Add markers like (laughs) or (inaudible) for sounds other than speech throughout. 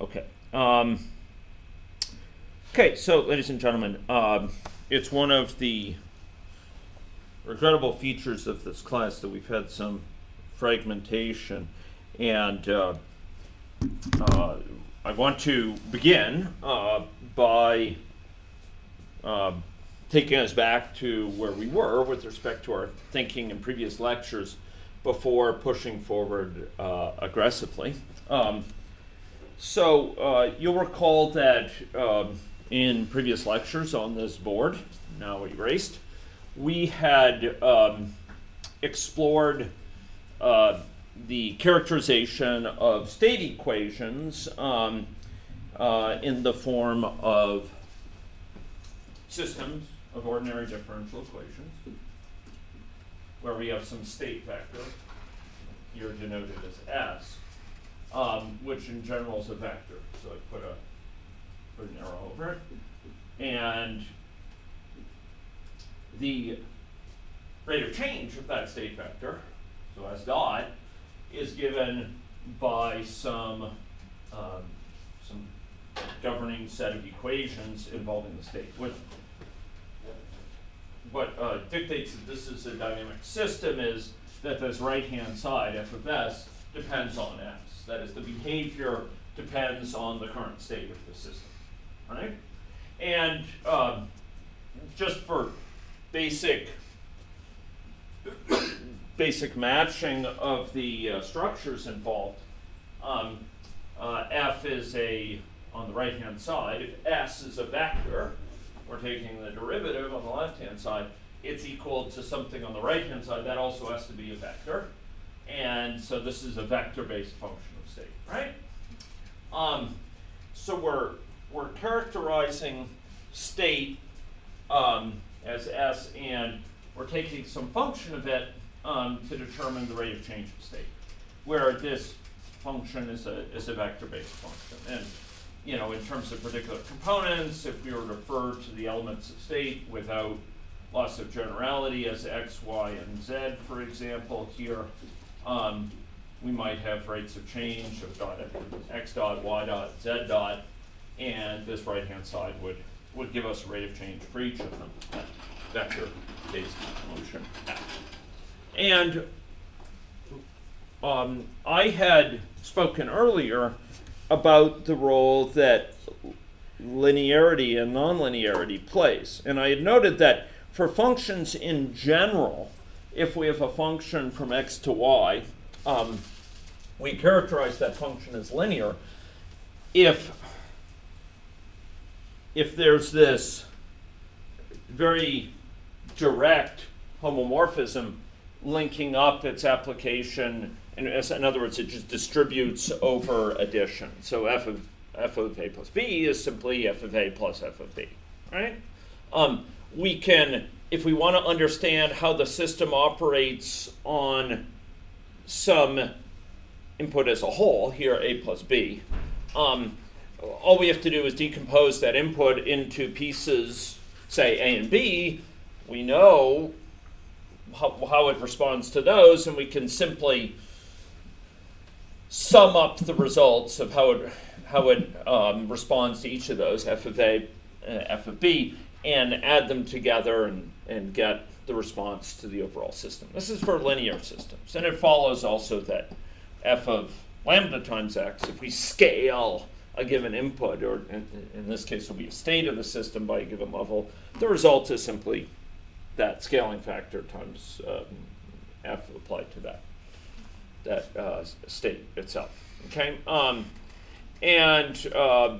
Okay. Um, okay, so ladies and gentlemen, um, it's one of the regrettable features of this class that we've had some fragmentation, and uh, uh, I want to begin uh, by um, taking us back to where we were with respect to our thinking in previous lectures before pushing forward uh, aggressively. Um, so uh, you'll recall that um, in previous lectures on this board, now erased, we had um, explored uh, the characterization of state equations um, uh, in the form of systems of ordinary differential equations, where we have some state vector, here denoted as S, um, which in general is a vector. So I put a put an arrow over it. And the rate of change of that state vector, so S dot, is given by some um, some governing set of equations involving the state. What, what uh, dictates that this is a dynamic system is that this right-hand side, f of s, depends on s. That is, the behavior depends on the current state of the system, right? And um, just for basic basic matching of the uh, structures involved, um, uh, f is a on the right hand side. If s is a vector, we're taking the derivative on the left hand side it's equal to something on the right-hand side, that also has to be a vector. And so this is a vector-based function state, right? Um, so we're, we're characterizing state um, as S, and we're taking some function of it um, to determine the rate of change of state, where this function is a, is a vector-based function. And you know, in terms of particular components, if we were to refer to the elements of state without loss of generality as x, y, and z, for example, here. Um, we might have rates of change of dot x dot, y dot, z dot, and this right-hand side would, would give us a rate of change for each of them, vector-based function. And um, I had spoken earlier about the role that linearity and nonlinearity plays. And I had noted that for functions in general, if we have a function from x to y, um, we characterize that function as linear. If, if there's this very direct homomorphism linking up its application, and in other words, it just distributes over addition. So f of f of a plus b is simply f of a plus f of b, right? Um, we can, if we want to understand how the system operates on some input as a whole, here a plus b, um, all we have to do is decompose that input into pieces, say a and b. We know how, how it responds to those, and we can simply sum up the results of how it how it um, responds to each of those f of a, uh, f of b, and add them together and, and get the response to the overall system. This is for linear systems. And it follows also that f of lambda times x, if we scale a given input, or in, in this case will be a state of the system by a given level, the result is simply that scaling factor times um, f applied to that, that uh, state itself. Okay, um, and, uh,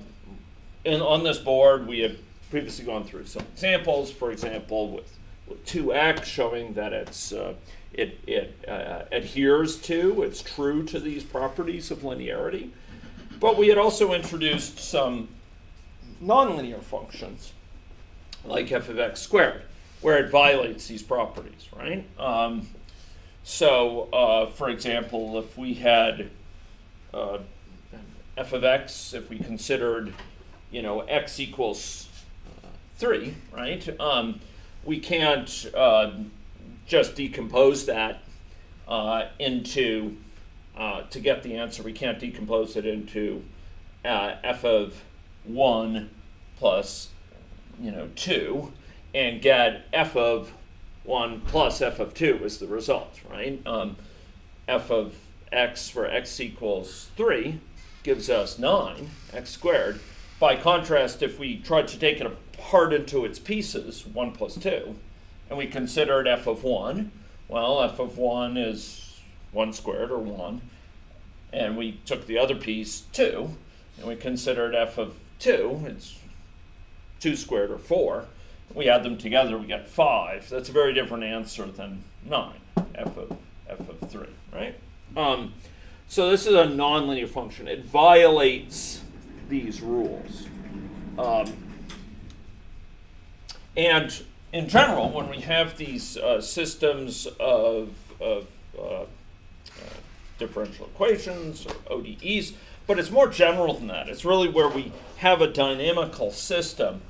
and on this board we have previously gone through some examples, for example, with, with 2x showing that it's, uh, it, it uh, adheres to, it's true to these properties of linearity. But we had also introduced some nonlinear functions, like f of x squared, where it violates these properties, right? Um, so, uh, for example, if we had uh, f of x, if we considered, you know, x equals three, right? Um, we can't uh, just decompose that uh, into, uh, to get the answer, we can't decompose it into uh, f of 1 plus, you know, 2, and get f of 1 plus f of 2 as the result, right? Um, f of x for x equals 3 gives us 9, x squared. By contrast, if we tried to take it apart into its pieces, 1 plus 2, and we considered f of 1, well, f of 1 is 1 squared, or 1, and we took the other piece, 2, and we considered f of 2, it's 2 squared, or 4. We add them together, we get 5. That's a very different answer than 9, f of, f of 3, right? Um, so this is a nonlinear function. It violates these rules. Um, and in general, when we have these uh, systems of, of uh, uh, differential equations or ODEs, but it's more general than that. It's really where we have a dynamical system.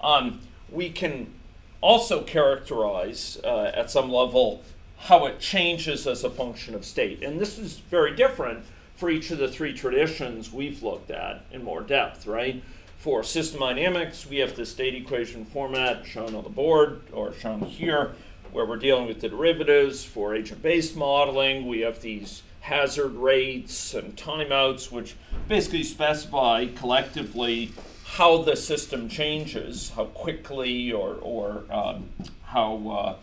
Um, we can also characterize uh, at some level how it changes as a function of state. And this is very different for each of the three traditions we've looked at in more depth, right? For system dynamics, we have the state equation format shown on the board or shown here, where we're dealing with the derivatives. For agent-based modeling, we have these hazard rates and timeouts, which basically specify collectively how the system changes, how quickly or, or um, how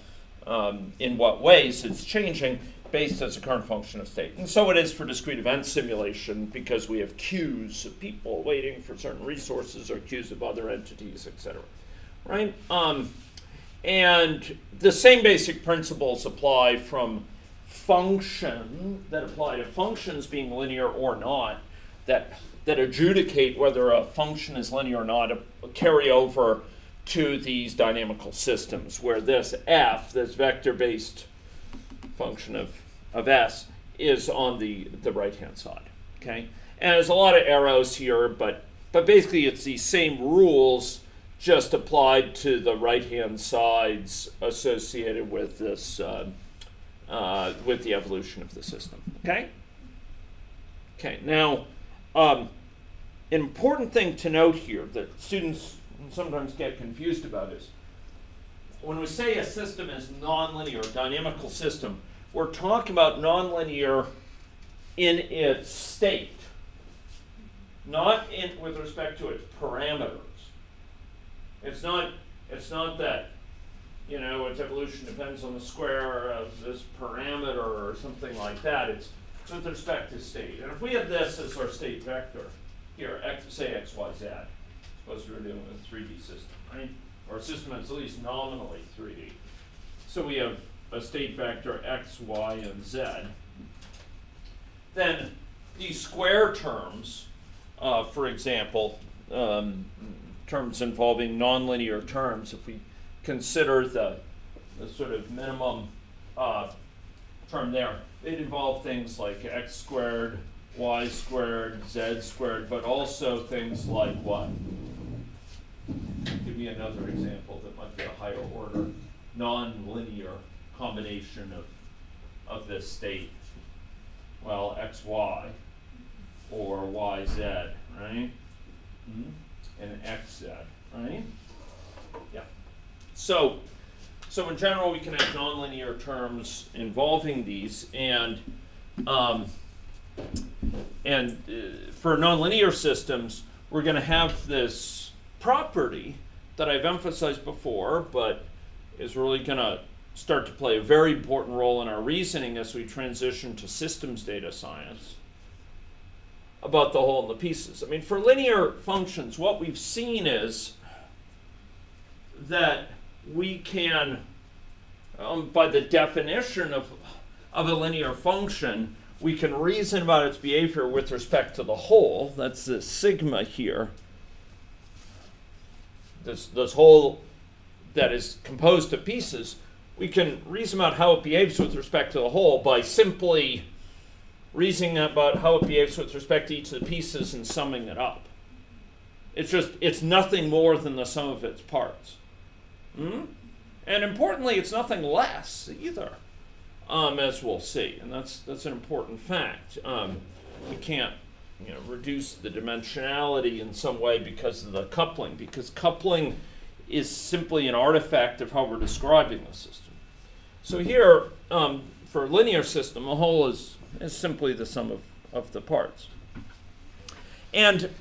uh, um, in what ways it's changing based as a current function of state. And so it is for discrete event simulation because we have queues of people waiting for certain resources or queues of other entities, etc. Right? Um, and the same basic principles apply from function that apply to functions being linear or not that that adjudicate whether a function is linear or not carry over to these dynamical systems where this f, this vector-based function of of S is on the, the right-hand side, okay? And there's a lot of arrows here, but, but basically it's the same rules just applied to the right-hand sides associated with this, uh, uh, with the evolution of the system, okay? Okay, now, um, an important thing to note here that students sometimes get confused about is when we say a system is nonlinear, dynamical system, we're talking about nonlinear in its state, not in, with respect to its parameters. It's not, it's not that, you know, its evolution depends on the square of this parameter or something like that. It's with respect to state. And if we have this as our state vector, here, x, say x, y, z, suppose we dealing with a 3D system, right? Or a system that's at least nominally 3D. So we have a state vector x, y, and z, then these square terms, uh, for example, um, terms involving nonlinear terms, if we consider the, the sort of minimum uh, term there, it involve things like x squared, y squared, z squared, but also things like what? Give me another example that might be a higher order, nonlinear combination of, of this state, well, xy or yz, right? Mm-hmm. And xz, right? Yeah. So, so in general, we can have nonlinear terms involving these, and um, and uh, for nonlinear systems, we're going to have this property that I've emphasized before, but is really going to start to play a very important role in our reasoning as we transition to systems data science about the whole and the pieces. I mean, for linear functions, what we've seen is that we can, um, by the definition of, of a linear function, we can reason about its behavior with respect to the whole. That's the sigma here. This, this whole that is composed of pieces we can reason about how it behaves with respect to the whole by simply reasoning about how it behaves with respect to each of the pieces and summing it up. It's just, it's nothing more than the sum of its parts. Hmm? And importantly, it's nothing less either, um, as we'll see. And that's, that's an important fact. Um, we can't you know, reduce the dimensionality in some way because of the coupling, because coupling is simply an artifact of how we're describing the system. So here, um, for a linear system, a whole is, is simply the sum of, of the parts. And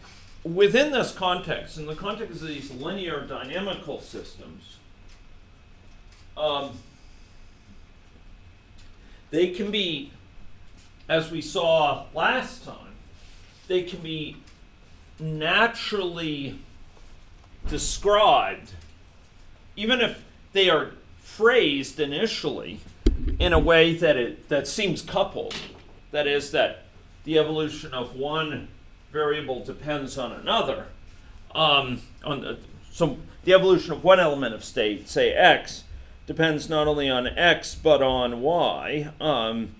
within this context, in the context of these linear dynamical systems, um, they can be, as we saw last time, they can be naturally described, even if they are phrased initially in a way that it that seems coupled. That is, that the evolution of one variable depends on another. Um, on the, so the evolution of one element of state, say x, depends not only on x but on y. Um,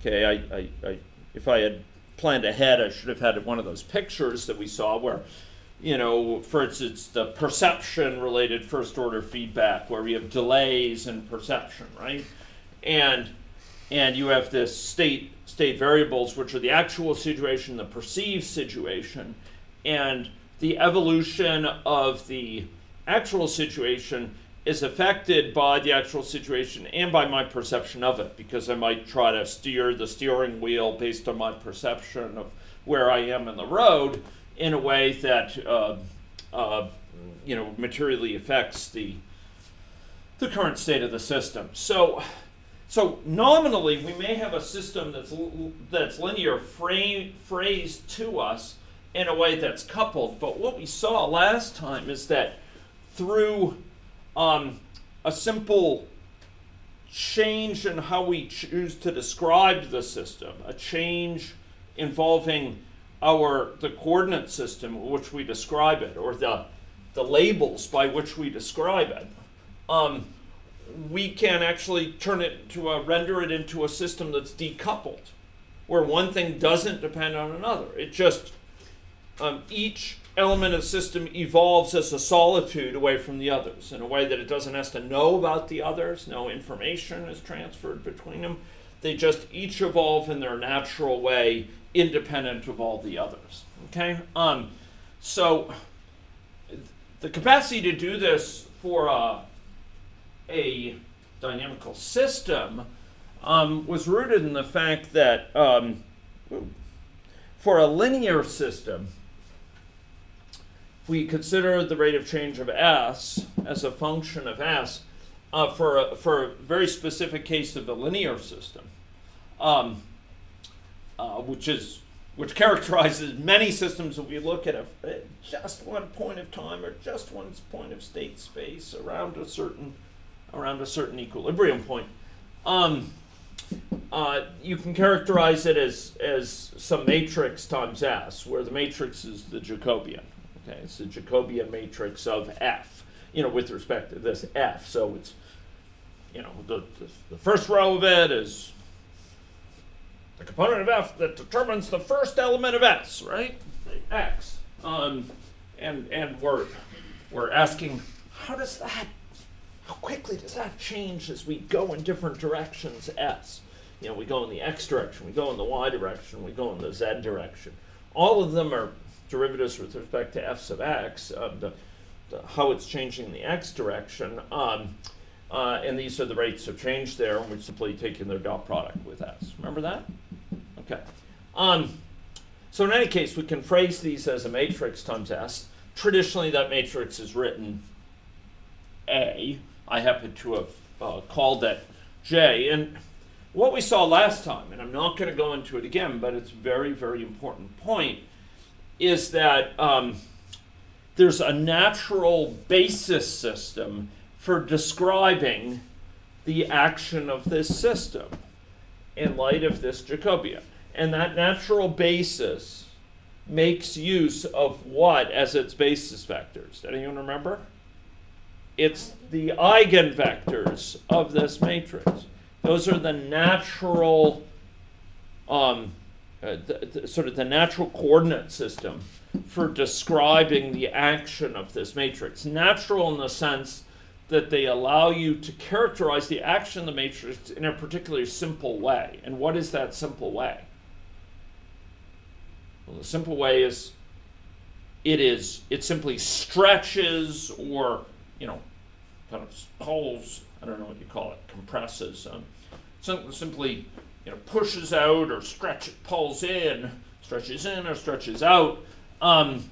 okay, I, I, I, if I had planned ahead, I should have had one of those pictures that we saw where, you know, for instance, the perception related first order feedback where we have delays in perception, right? And and you have this state state variables which are the actual situation, the perceived situation, and the evolution of the actual situation is affected by the actual situation and by my perception of it because I might try to steer the steering wheel based on my perception of where I am in the road in a way that uh, uh, you know materially affects the the current state of the system. So so nominally we may have a system that's that's linear frame, phrased to us in a way that's coupled, but what we saw last time is that through um, a simple change in how we choose to describe the system, a change involving our the coordinate system which we describe it, or the the labels by which we describe it. Um, we can actually turn it to a, render it into a system that's decoupled, where one thing doesn't depend on another. It just um, each element of system evolves as a solitude away from the others in a way that it doesn't have to know about the others, no information is transferred between them. They just each evolve in their natural way, independent of all the others. Okay? Um, so the capacity to do this for a, a dynamical system um, was rooted in the fact that um, for a linear system, if we consider the rate of change of s as a function of s uh, for, a, for a very specific case of a linear system, um, uh, which is which characterizes many systems that we look at at just one point of time or just one point of state space around a certain around a certain equilibrium point. Um, uh, you can characterize it as, as some matrix times S, where the matrix is the Jacobian. Okay, it's the Jacobian matrix of F, you know, with respect to this F. So it's, you know, the, the, the first row of it is the component of F that determines the first element of S, right? X. Um, and and we're, we're asking, how does that, how quickly does that change as we go in different directions, S? You know, we go in the X direction, we go in the Y direction, we go in the Z direction. All of them are derivatives with respect to f sub x, uh, the, the, how it's changing in the x direction. Um, uh, and these are the rates of change there, and we're simply taking their dot product with s. Remember that? Okay. Um, so in any case, we can phrase these as a matrix times s. Traditionally, that matrix is written A. I happen to have uh, called that J. And what we saw last time, and I'm not going to go into it again, but it's a very, very important point, is that um, there's a natural basis system for describing the action of this system in light of this Jacobian. And that natural basis makes use of what as its basis vectors? Anyone remember? It's the eigenvectors of this matrix. Those are the natural um, uh, the, the, sort of the natural coordinate system for describing the action of this matrix. Natural in the sense that they allow you to characterize the action of the matrix in a particularly simple way. And what is that simple way? Well, the simple way is it is it simply stretches or you know kind of pulls I don't know what you call it compresses um, simply you know pushes out or stretch pulls in stretches in or stretches out um,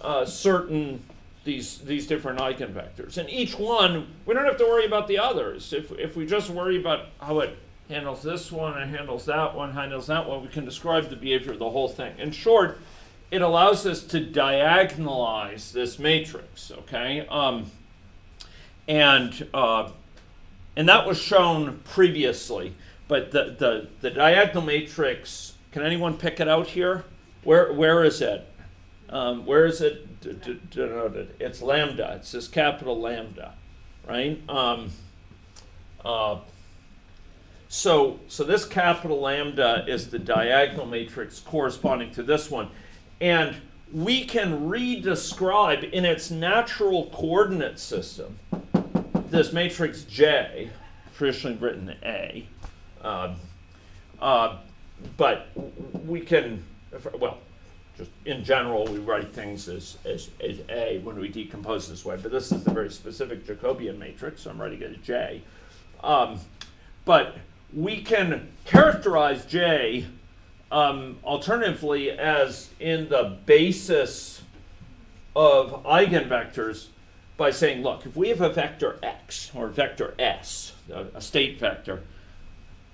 uh, certain these these different eigenvectors and each one we don't have to worry about the others. If, if we just worry about how it handles this one and handles that one handles that one we can describe the behavior of the whole thing in short it allows us to diagonalize this matrix, okay? Um, and, uh, and that was shown previously, but the, the, the diagonal matrix, can anyone pick it out here? Where, where is it? Um, where is it denoted? It's lambda. It's this capital lambda, right? Um, uh, so, so this capital lambda is the diagonal matrix corresponding to this one. And we can re-describe in its natural coordinate system this matrix J, traditionally written A, uh, uh, but we can, well, just in general, we write things as, as, as A when we decompose this way, but this is the very specific Jacobian matrix, so I'm writing it as J. Um, but we can characterize J um, alternatively, as in the basis of eigenvectors, by saying, look, if we have a vector x or vector s, a, a state vector,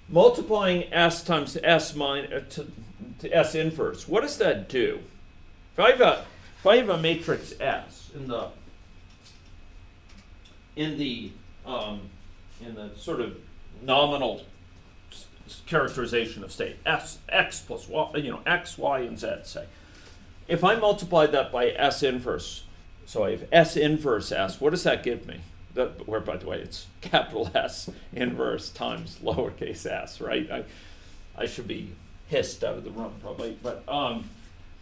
multiplying s times s minus uh, to, to, s inverse, what does that do? If I have a if I have a matrix S in the in the um, in the sort of nominal characterization of state. S, x plus y, you know, x, y, and z, say. If I multiply that by S inverse, so I have S inverse S, what does that give me? That, where, by the way, it's capital (laughs) S inverse times lowercase s, right? I, I should be hissed out of the room probably, but um,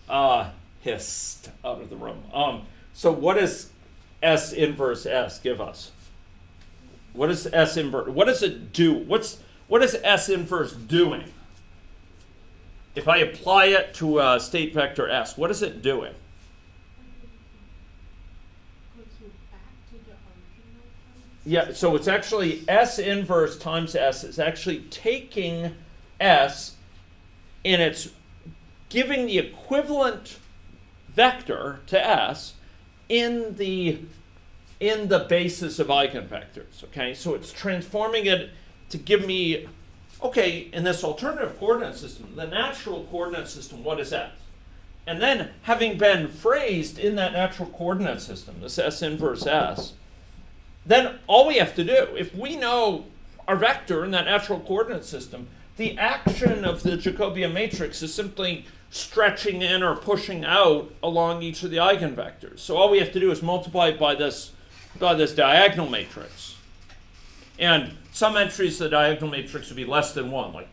uh, hissed out of the room. Um, so what does S inverse S give us? What does S inverse, what does it do? What's, what is S inverse doing? If I apply it to a state vector S, what is it doing? Yeah, so it's actually S inverse times S is actually taking S and it's giving the equivalent vector to S in the in the basis of eigenvectors. Okay, so it's transforming it to give me, okay, in this alternative coordinate system, the natural coordinate system, what is that? And then, having been phrased in that natural coordinate system, this S inverse S, then all we have to do, if we know our vector in that natural coordinate system, the action of the Jacobian matrix is simply stretching in or pushing out along each of the eigenvectors. So all we have to do is multiply by this, by this diagonal matrix. And some entries of the diagonal matrix would be less than 1, like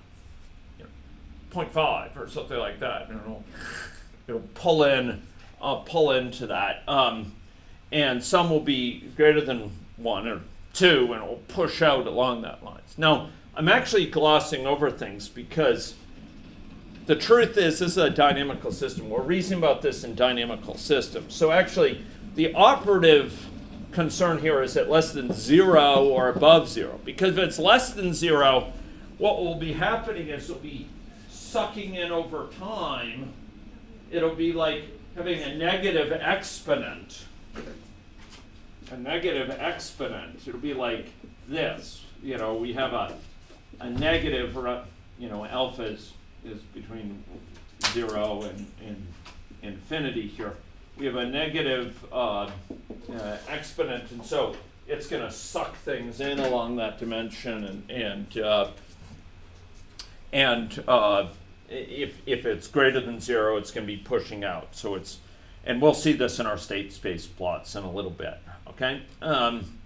you know, 0.5 or something like that. And it'll, it'll pull in, uh, pull into that. Um, and some will be greater than 1 or 2, and it will push out along that lines. Now, I'm actually glossing over things because the truth is this is a dynamical system. We're reasoning about this in dynamical systems. So actually, the operative concern here is at less than zero or above zero. Because if it's less than zero, what will be happening is it'll be sucking in over time. It'll be like having a negative exponent. A negative exponent. It'll be like this. You know, we have a, a negative, you know, alpha is, is between zero and, and infinity here we have a negative uh, uh, exponent, and so it's going to suck things in along that dimension, and and uh, and uh, if if it's greater than zero, it's going to be pushing out. So it's, and we'll see this in our state space plots in a little bit. Okay. Um,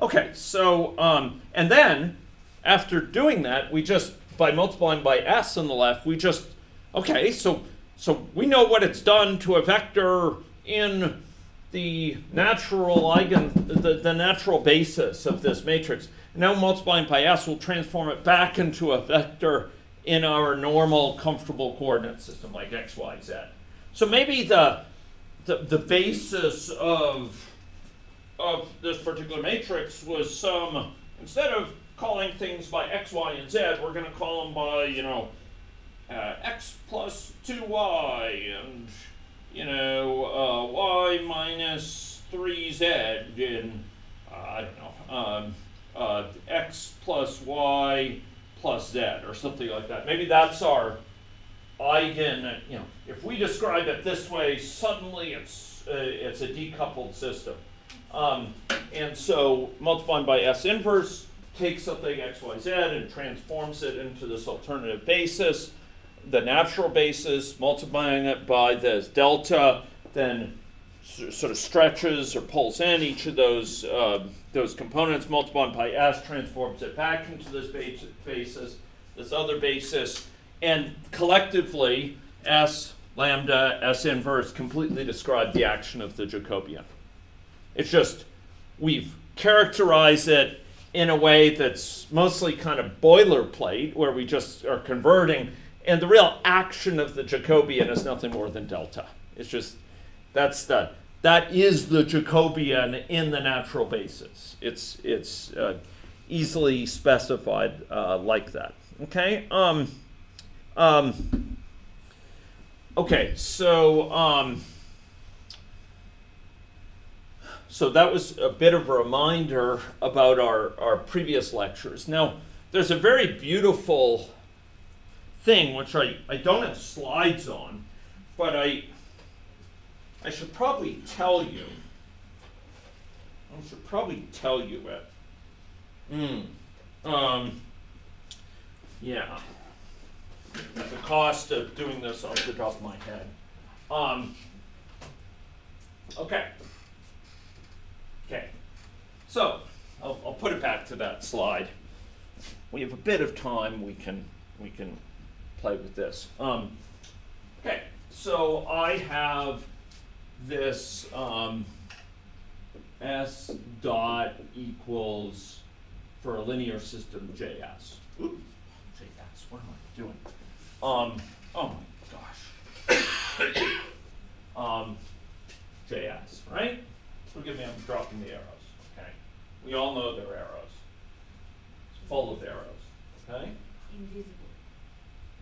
okay. So um, and then after doing that, we just by multiplying by s on the left, we just okay. So so we know what it's done to a vector in the natural eigen, the, the natural basis of this matrix. Now multiplying by s will transform it back into a vector in our normal comfortable coordinate system like x, y, z. so maybe the, the, the basis of, of this particular matrix was some, instead of calling things by x, y, and z, we're going to call them by, you know, uh, x plus 2y and, you know, uh, y minus 3z and, uh, I don't know, um, uh, x plus y plus z or something like that. Maybe that's our eigen, you know, if we describe it this way, suddenly it's, uh, it's a decoupled system. Um, and so multiplying by S inverse takes something x, y, z and transforms it into this alternative basis, the natural basis, multiplying it by this delta, then sort of stretches or pulls in each of those uh, those components, multiplying by s, transforms it back into this basis, this other basis, and collectively, S lambda, S inverse completely describe the action of the Jacobian. It's just we've characterized it in a way that's mostly kind of boilerplate, where we just are converting, and the real action of the Jacobian is nothing more than delta. It's just that's the that is the Jacobian in the natural basis. It's it's uh, easily specified uh, like that. Okay. Um, um, okay, so um, so that was a bit of a reminder about our, our previous lectures. Now, there's a very beautiful thing which I, I don't have slides on, but I I should probably tell you. I should probably tell you it. Mm. Um, yeah the cost of doing this off the top of my head. Um, okay. Okay. So I'll, I'll put it back to that slide. We have a bit of time. We can we can play with this. Um, okay. So I have this um, s dot equals for a linear system js. Ooh, js. What am I doing? Um, oh my gosh. (coughs) um, JS, right? Forgive me, I'm dropping the arrows, okay? We all know they're arrows. It's full of arrows, okay? Invisible.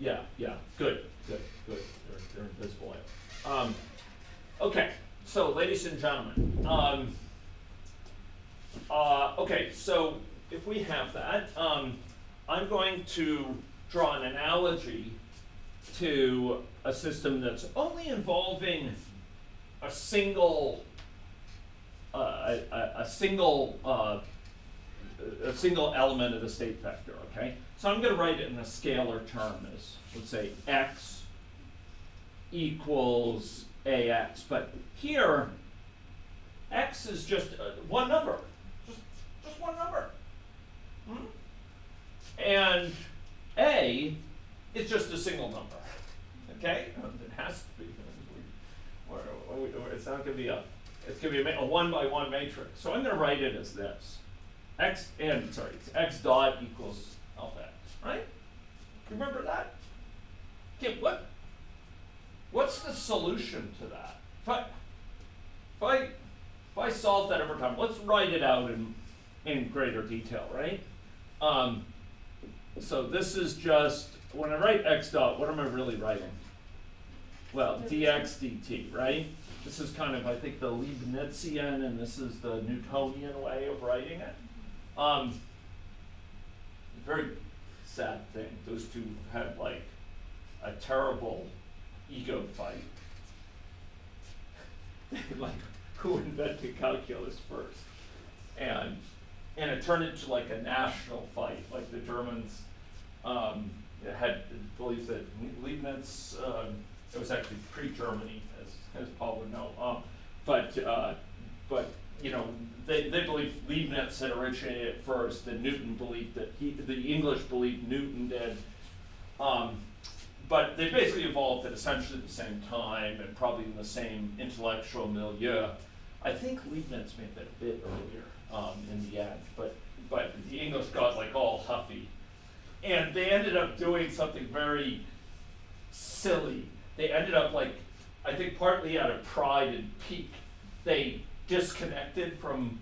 Yeah, yeah, good, good, good. They're, they're invisible. Um, okay, so ladies and gentlemen, um, uh, okay, so if we have that, um, I'm going to draw an analogy to a system that's only involving a single uh, a, a, single uh, a single element of the state vector. Okay, so I'm going to write it in a scalar term as let's say x equals ax, but here x is just uh, one number, just just one number, hmm? and a is just a single number. Okay? (laughs) It has to be. (laughs) It's not going to be a, it's going to be a, a one by one matrix. So I'm going to write it as this. X and, sorry, x dot equals alpha x, right? Remember that? Okay, what, what's the solution to that? If I, if I, if I solve that over time, let's write it out in, in greater detail, right? Um, so this is just, when I write x dot, what am I really writing? well, dx dt, right? This is kind of, I think, the Leibnizian, and this is the Newtonian way of writing it. Um, very sad thing. Those two had like a terrible ego fight. (laughs) like, who invented calculus first? And and it turned into like a national fight. Like the Germans um, had believed that Leibniz. Um, it was actually pre-Germany, as, as Paul would know. Um, but uh, but you know they, they believe Leibniz had originated it first, and Newton believed that he the English believed Newton did. Um, but they basically evolved at essentially the same time and probably in the same intellectual milieu. I think Leibniz made that a bit earlier um, in the end, but but the English got like all huffy, and they ended up doing something very silly they ended up like I think partly out of pride and pique, they disconnected from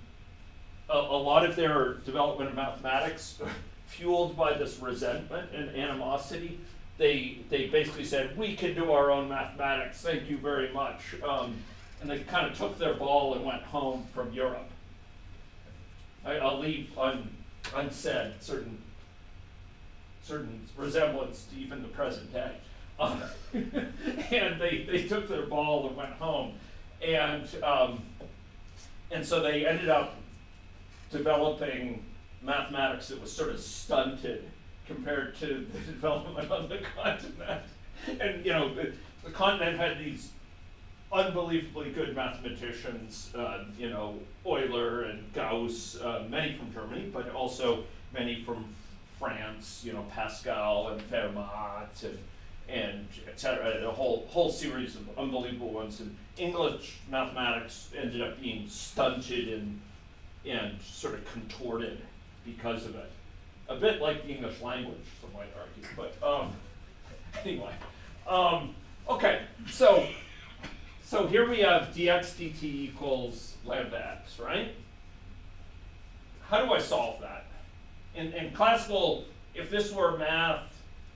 a, a lot of their development of mathematics, (laughs) fueled by this resentment and animosity. They, they basically said, we can do our own mathematics, thank you very much. Um, and they kind of took their ball and went home from Europe. I, will leave un, unsaid certain, certain resemblance to even the present day. (laughs) And they, they took their ball and went home. And, um, and so they ended up developing mathematics that was sort of stunted compared to the (laughs) development on the continent. And you know, the, the continent had these unbelievably good mathematicians, uh, you know, Euler and Gauss, uh, many from Germany, but also many from France, you know, Pascal and Fermat and, and et cetera, a whole, whole series of unbelievable ones. And English mathematics ended up being stunted and, and sort of contorted because of it. A bit like the English language, some might argue, but um, (laughs) anyway. Um, okay, so so here we have dx dt equals lambda x, right? How do I solve that? In, in classical, if this were math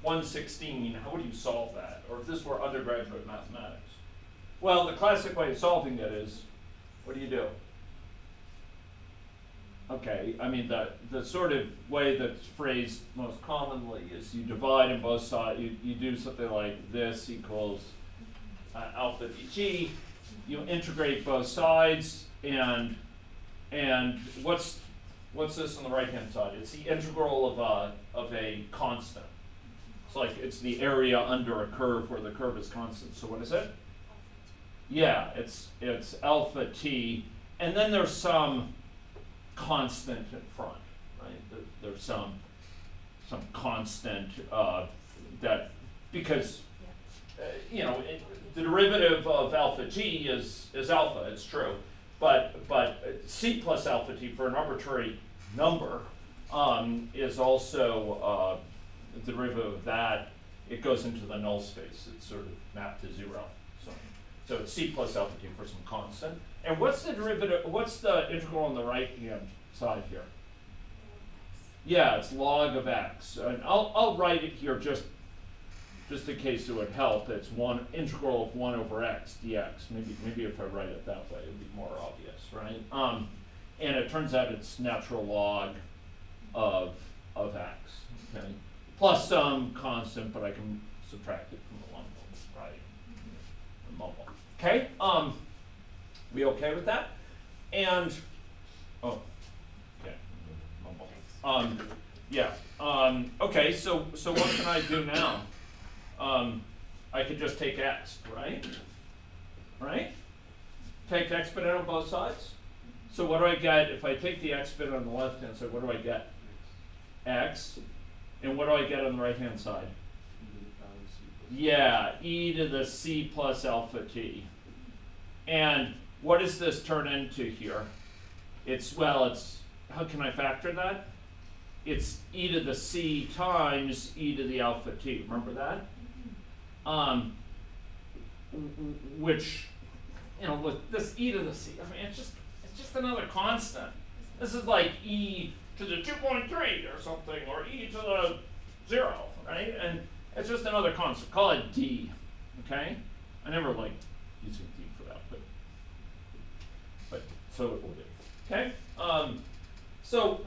116, how would you solve that? Or if this were undergraduate mathematics? Well, the classic way of solving it is, what do you do? Okay, I mean, the, the sort of way that's phrased most commonly is you divide in both sides, you, you do something like this equals uh, alpha dg, you integrate both sides, and and what's what's this on the right hand side? It's the integral of a of a constant. It's like it's the area under a curve where the curve is constant. So what is it? Yeah, it's it's alpha t, and then there's some constant in front, right? There, there's some some constant uh, that because uh, you know it, the derivative of alpha t is, is alpha, it's true. But, but c plus alpha t for an arbitrary number um, is also uh, the derivative of that. It goes into the null space. It's sort of mapped to zero. So, so it's c plus alpha t for some constant. And what's the derivative, what's the integral on the right hand side here? Yeah, it's log of x. And I'll, I'll write it here just just in case it would help, it's one integral of 1 over x dx. Maybe, maybe if I write it that way, it would be more obvious, right? Um, and it turns out it's natural log of, of x, okay? Plus some constant, but I can subtract it from the one, right? Mumble. Okay, um, we okay with that? And, oh, okay, mumble. Um, yeah, um, okay, so, so what can I do now? um, I could just take x, right? Right? Take the exponent on both sides. So what do I get if I take the exponent on the left hand side? What do I get? X. And what do I get on the right hand side? Yeah, e to the c plus alpha t. And what does this turn into here? It's, well, it's, how can I factor that? It's e to the c times e to the alpha t. Remember that? um, which, you know, with this e to the c, I mean, it's just it's just another constant. This is like e to the 2.3 or something, or e to the 0, right? And it's just another constant. Call it d, okay? I never liked using d for that, but, but so it will be, okay? Um, so,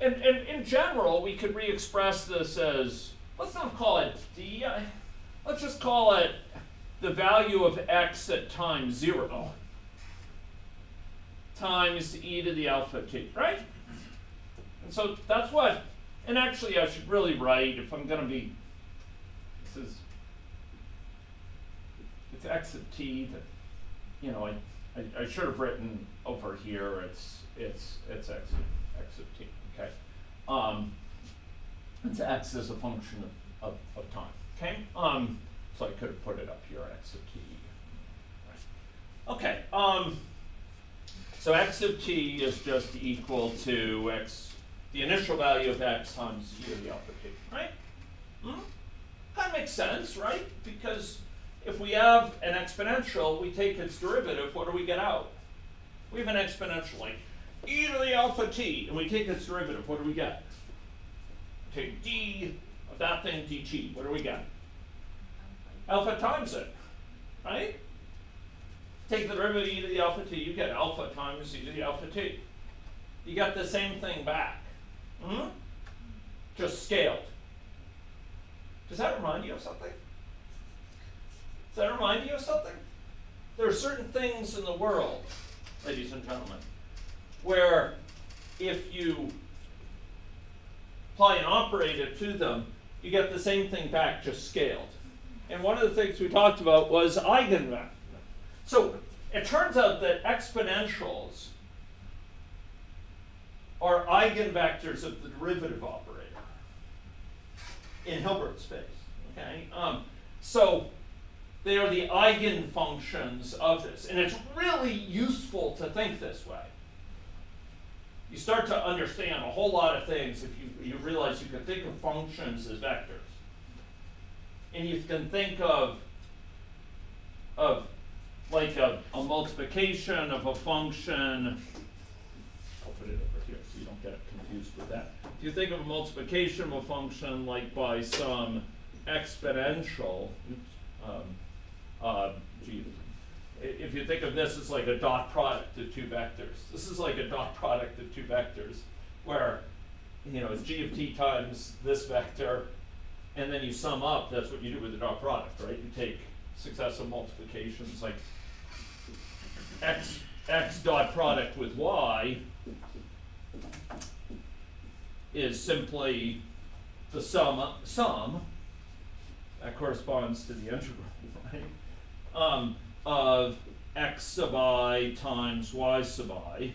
and, and in general, we could re-express this as, let's not call it d, let's just call it the value of x at time 0 times e to the alpha t, right? And so that's what, and actually I should really write, if I'm going to be, this is, it's x of t that, you know, I, I, I, should have written over here, it's, it's, it's x of, x of t, okay? Um, it's x as a function of, of, of time. Okay, um, so I could have put it up here, x of t. Okay, um, so x of t is just equal to x, the initial value of x times e to the alpha t, right? Hmm? Makes sense, right? Because if we have an exponential, we take its derivative, what do we get out? We have an exponential, like e to the alpha t, and we take its derivative, what do we get? Take d of that thing dt, what do we get? Alpha times it, right? Take the derivative of e to the alpha t, you get alpha times e to the alpha t. You get the same thing back. Hmm? Just scaled. Does that remind you of something? Does that remind you of something? There are certain things in the world, ladies and gentlemen, where if you apply an operator to them, you get the same thing back, just scaled. And one of the things we talked about was eigenvector. So it turns out that exponentials are eigenvectors of the derivative operator in Hilbert space. Okay, um, so they are the eigenfunctions of this, and it's really useful to think this way. You start to understand a whole lot of things if you, you realize you can think of functions as vectors. And you can think of, of like a, a multiplication of a function. I'll put it over here so you don't get confused with that. If you think of a multiplication of a function like by some exponential, um, uh, if you think of this as like a dot product of two vectors, this is like a dot product of two vectors, where you know it's g of t times this vector, and then you sum up. That's what you do with the dot product, right? You take successive multiplications like x x dot product with y is simply the sum sum that corresponds to the integral, (laughs) right? um, of x sub i times y sub i,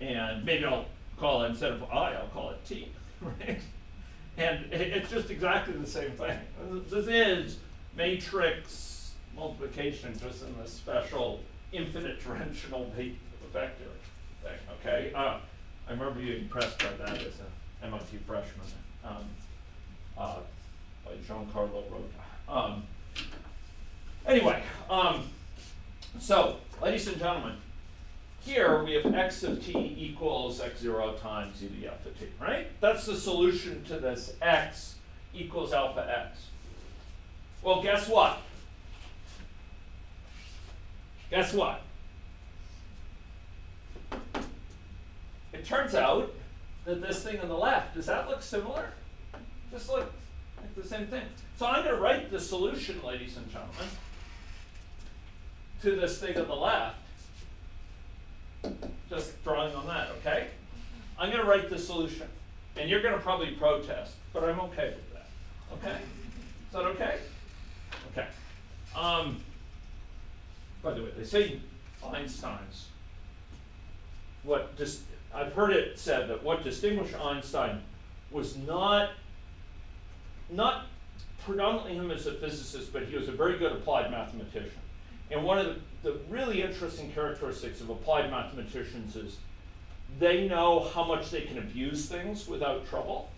and maybe I'll call it, instead of i, I'll call it t, (laughs) right? And it's just exactly the same thing. This is matrix multiplication just in this special infinite dimensional (laughs) vector thing, okay? Uh, I remember being impressed by that as an MIT freshman um, uh, by Giancarlo Rota. Um, Anyway, um, so, ladies and gentlemen, here we have x of t equals x0 times e to the alpha t, right? That's the solution to this x equals alpha x. Well, guess what? Guess what? It turns out that this thing on the left, does that look similar? Just look like the same thing. So I'm going to write the solution, ladies and gentlemen to this thing on the left, just drawing on that, okay? I'm going to write the solution. And you're going to probably protest, but I'm okay with that. Okay? Is that okay? Okay. Um, by the way, they say Einstein's, what just, I've heard it said that what distinguished Einstein was not, not predominantly him as a physicist, but he was a very good applied mathematician. And one of the, the really interesting characteristics of applied mathematicians is they know how much they can abuse things without trouble.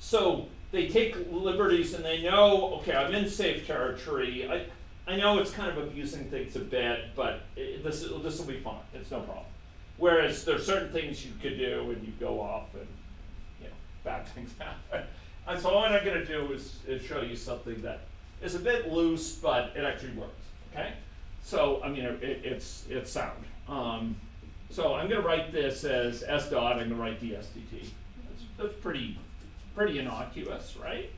So they take liberties and they know, okay, I'm in safe territory. I, I know it's kind of abusing things a bit, but it, this, this will be fine. It's no problem. Whereas there are certain things you could do and you go off and you know, bad (laughs) things happen. And so all I'm going to do is, is show you something that is a bit loose, but it actually works. Okay? So, I mean, it, it's, it's sound. Um, so I'm going to write this as s dot, I'm going to write dt. That's, that's pretty, pretty innocuous, right?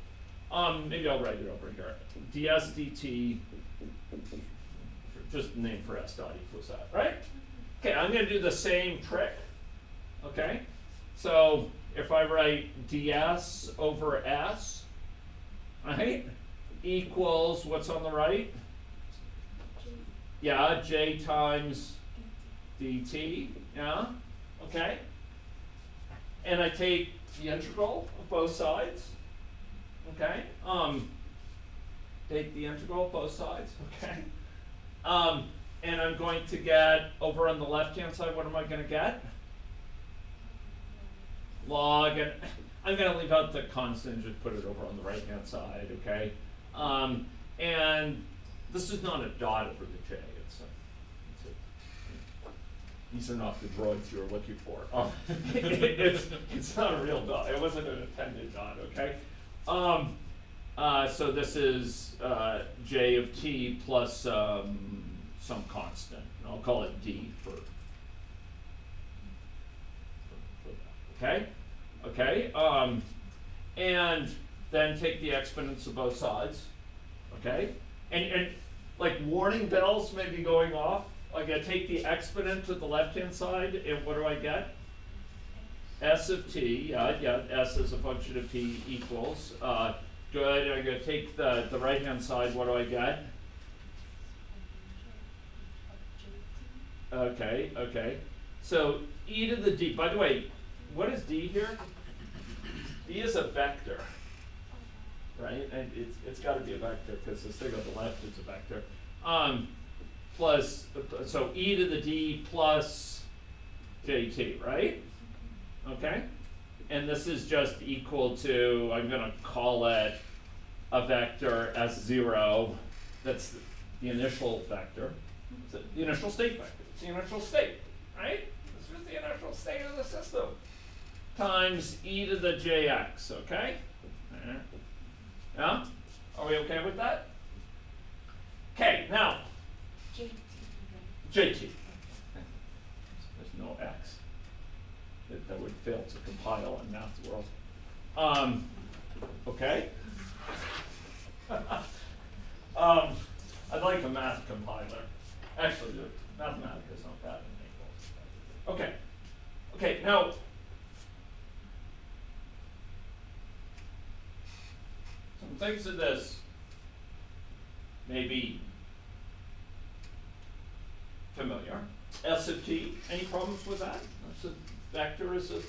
Um, maybe I'll write it over here. DSDT, just the name for s dot equals that, right? Okay, I'm going to do the same trick, okay? So if I write ds over s, right, equals what's on the right? Yeah, j times dt, yeah, okay? And I take the integral of both sides, okay? Um, take the integral of both sides, (laughs) okay? Um, and I'm going to get, over on the left-hand side, what am I going to get? Log, and (coughs) I'm going to leave out the constant, just put it over on the right-hand side, okay? Um, And this is not a dot over the J. It's a, it's a, these are not the droids you were looking for. (laughs) Um, (laughs) it's, it's not a real dot. It wasn't an intended dot, okay? Um, uh, so this is uh, J of t plus um, some constant. And I'll call it D for, for, for that. Okay? Okay? Um, and then take the exponents of both sides. Okay? And, and like warning bells may be going off. Like I take the exponent to the left-hand side, and what do I get? S of t, yeah, yeah, S is a function of t equals. Uh, good, I'm to take the, the right-hand side, what do I get? Okay, okay. So e to the d, by the way, what is d here? d is a vector right? And it's, it's got to be a vector because this thing on the left is a vector. Um, plus, so e to the d plus jt, right? Okay? And this is just equal to, I'm going to call it a vector S0. That's the initial vector. The initial state vector. It's the initial state, right? This is the initial state of the system. Times e to the jx, okay? Yeah? Are we okay with that? Okay, now. JT. JT. There's no X. That, that would fail to compile in Math World. Um, okay. (laughs) um, I'd like a math compiler. Actually, Mathematica is not bad in Okay. Okay, now some things to this may be familiar. S of t, any problems with that? That's a vector as a,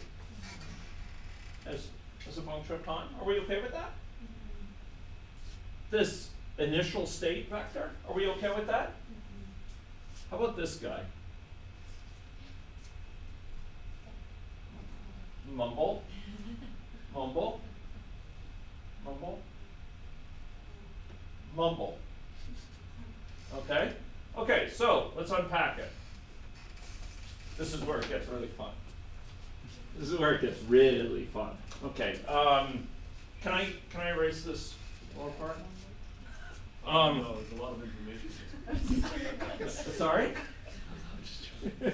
as, as a function of time. Are we okay with that? Mm-hmm. This initial state vector, are we okay with that? How about this guy? Mumble, mumble, mumble mumble. Okay? Okay, so let's unpack it. This is where it gets really fun. This is where it gets really fun. Okay, um, can I can I erase this lower part? (laughs) Um, no, there's a lot of information. (laughs) sorry? (laughs)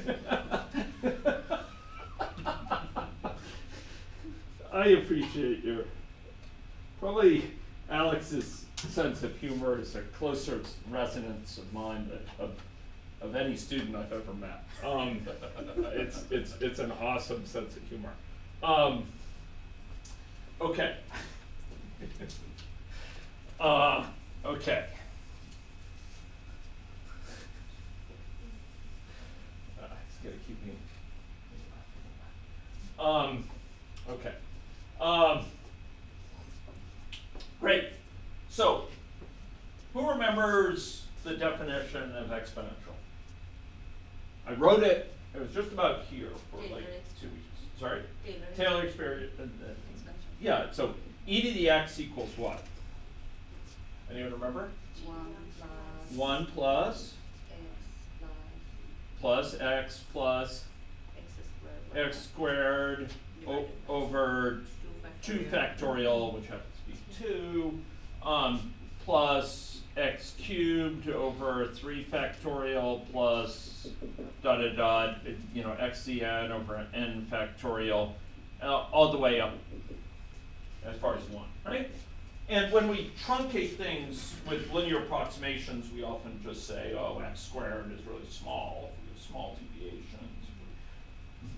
I appreciate your probably Alex's sense of humor is a closer resonance of mine of, of any student I've ever met. Um, it's, it's, it's an awesome sense of humor. Um, okay. (laughs) uh, okay. Uh, it's gonna keep me. Um, okay. Um, great. So, who remembers the definition of exponential? I wrote it, it was just about here for Taylor like two weeks. Sorry? Taylor. Taylor. Uh, uh, yeah, so e to the x equals what? Anyone remember? 1 plus. 1 plus. X plus. Plus x plus. X squared. Over 2 factorial, which happens to be 2 um, plus x cubed over 3 factorial plus dot dot dot, you know, xcn over n factorial, uh, all the way up as far as 1, right? And when we truncate things with linear approximations, we often just say, oh, x squared is really small, small deviations.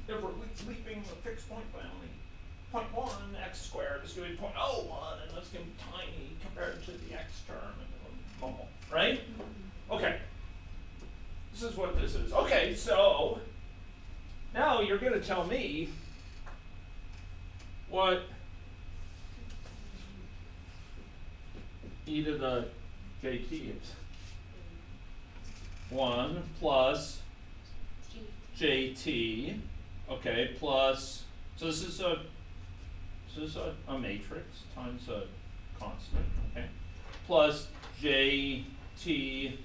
If we're leaping the fixed point by only 0.1, x squared is going to be 0.01, and that's going to be tiny compared to the x term and normal, right? Okay. This is what this is. Okay, so now you're going to tell me what e to the jt is. 1 plus jt, okay, plus, so this is a this is a, a matrix times a constant, okay? plus jt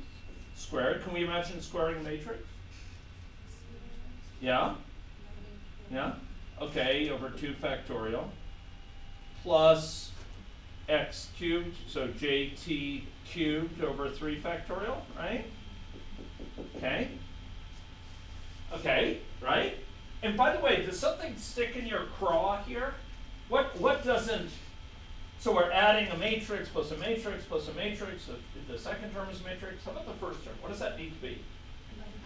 squared. Can we imagine squaring a matrix? Yeah? Yeah? Okay, over 2 factorial plus x cubed, so jt cubed over 3 factorial, right? Okay. Okay, right? And by the way, does something stick in your craw here? What what doesn't so we're adding a matrix plus a matrix plus a matrix. If the second term is a matrix. How about the first term? What does that need to be?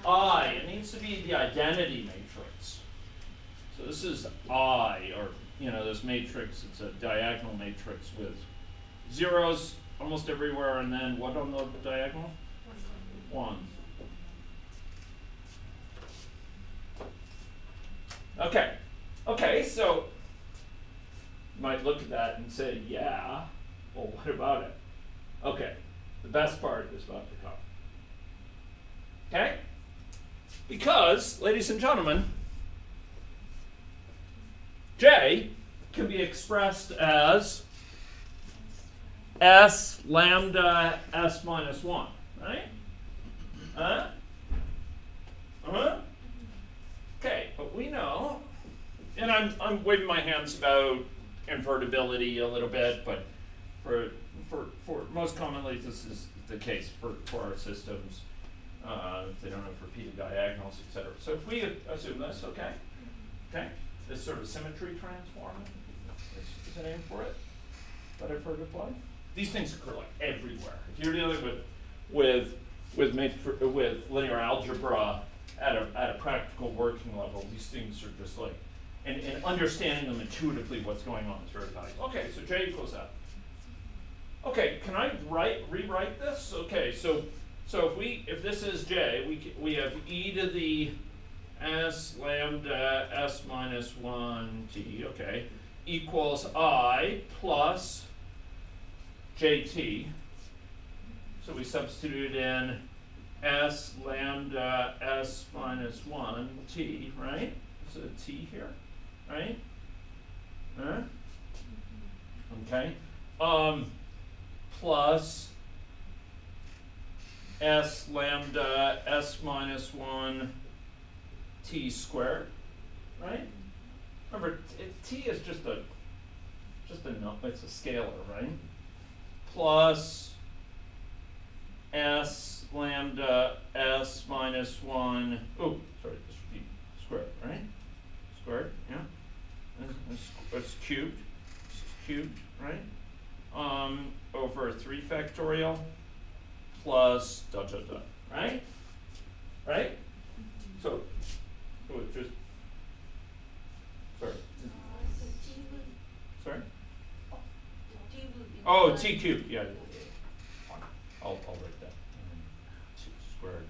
I. It needs to be the identity matrix. So this is I, or you know, this matrix. It's a diagonal matrix with zeros almost everywhere, and then what on the diagonal? One. Okay. Okay, so you might look at that and say, yeah. Well, what about it? Okay. The best part is about to come. Okay? Because, ladies and gentlemen, J can be expressed as S lambda S minus 1, right? Uh Huh? Uh Huh? Okay, but we know, and I'm, I'm waving my hands about invertibility a little bit, but for, for, for most commonly this is the case for, for our systems. Uh, they don't have repeated diagonals, etc. So if we assume this, okay, okay, this sort of symmetry transform is, is a name for it that I've heard applied. These things occur like everywhere. If you're dealing with with with with linear algebra at a at a practical working level, these things are just like and, and understanding them intuitively what's going on is very valuable. Okay, so J equals F. Okay, can I write rewrite this? Okay, so so if we if this is J, we we have e to the s lambda s minus one t. Okay, equals i plus jt. So we substitute in s lambda s minus one t, right? So a t here right? Huh? Okay. Um, plus s lambda s minus 1 t squared, right? Remember, t is just a just a it's a scalar, right? Plus s lambda s minus 1, oh, sorry, this would be squared, right? Squared, yeah? It's, it's cubed, it's cubed, right? Um, over 3 factorial plus dot dot dot, right? Right? So, so it just, sorry. Sorry? Oh, t cubed, yeah. I'll, I'll write that. T squared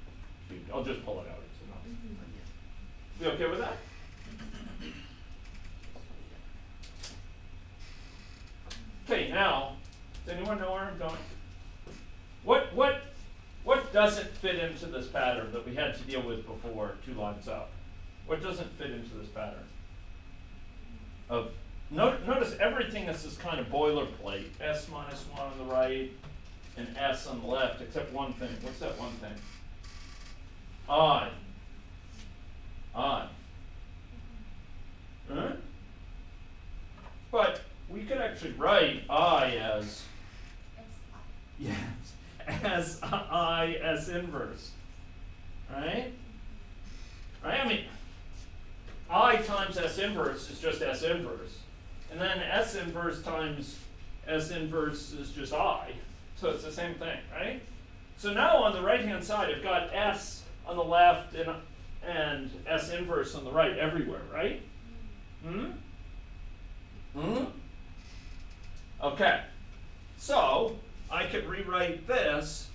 cubed. I'll just pull it out. Enough. Mm-hmm. You okay with that? Okay, now, does anyone know where I'm going? What, what, what doesn't fit into this pattern that we had to deal with before two lines up? What doesn't fit into this pattern? Of notice, notice everything this kind of boilerplate. S minus 1 on the right and S on the left, except one thing. What's that one thing? I. I. Huh? But we could actually write I as yes, as I as inverse. Right? Right? I mean I times S inverse is just S inverse. And then S inverse times S inverse is just I. So it's the same thing, right? So now on the right hand side I've got S on the left and and S inverse on the right everywhere, right? Hmm? Hmm? Okay, so I could rewrite this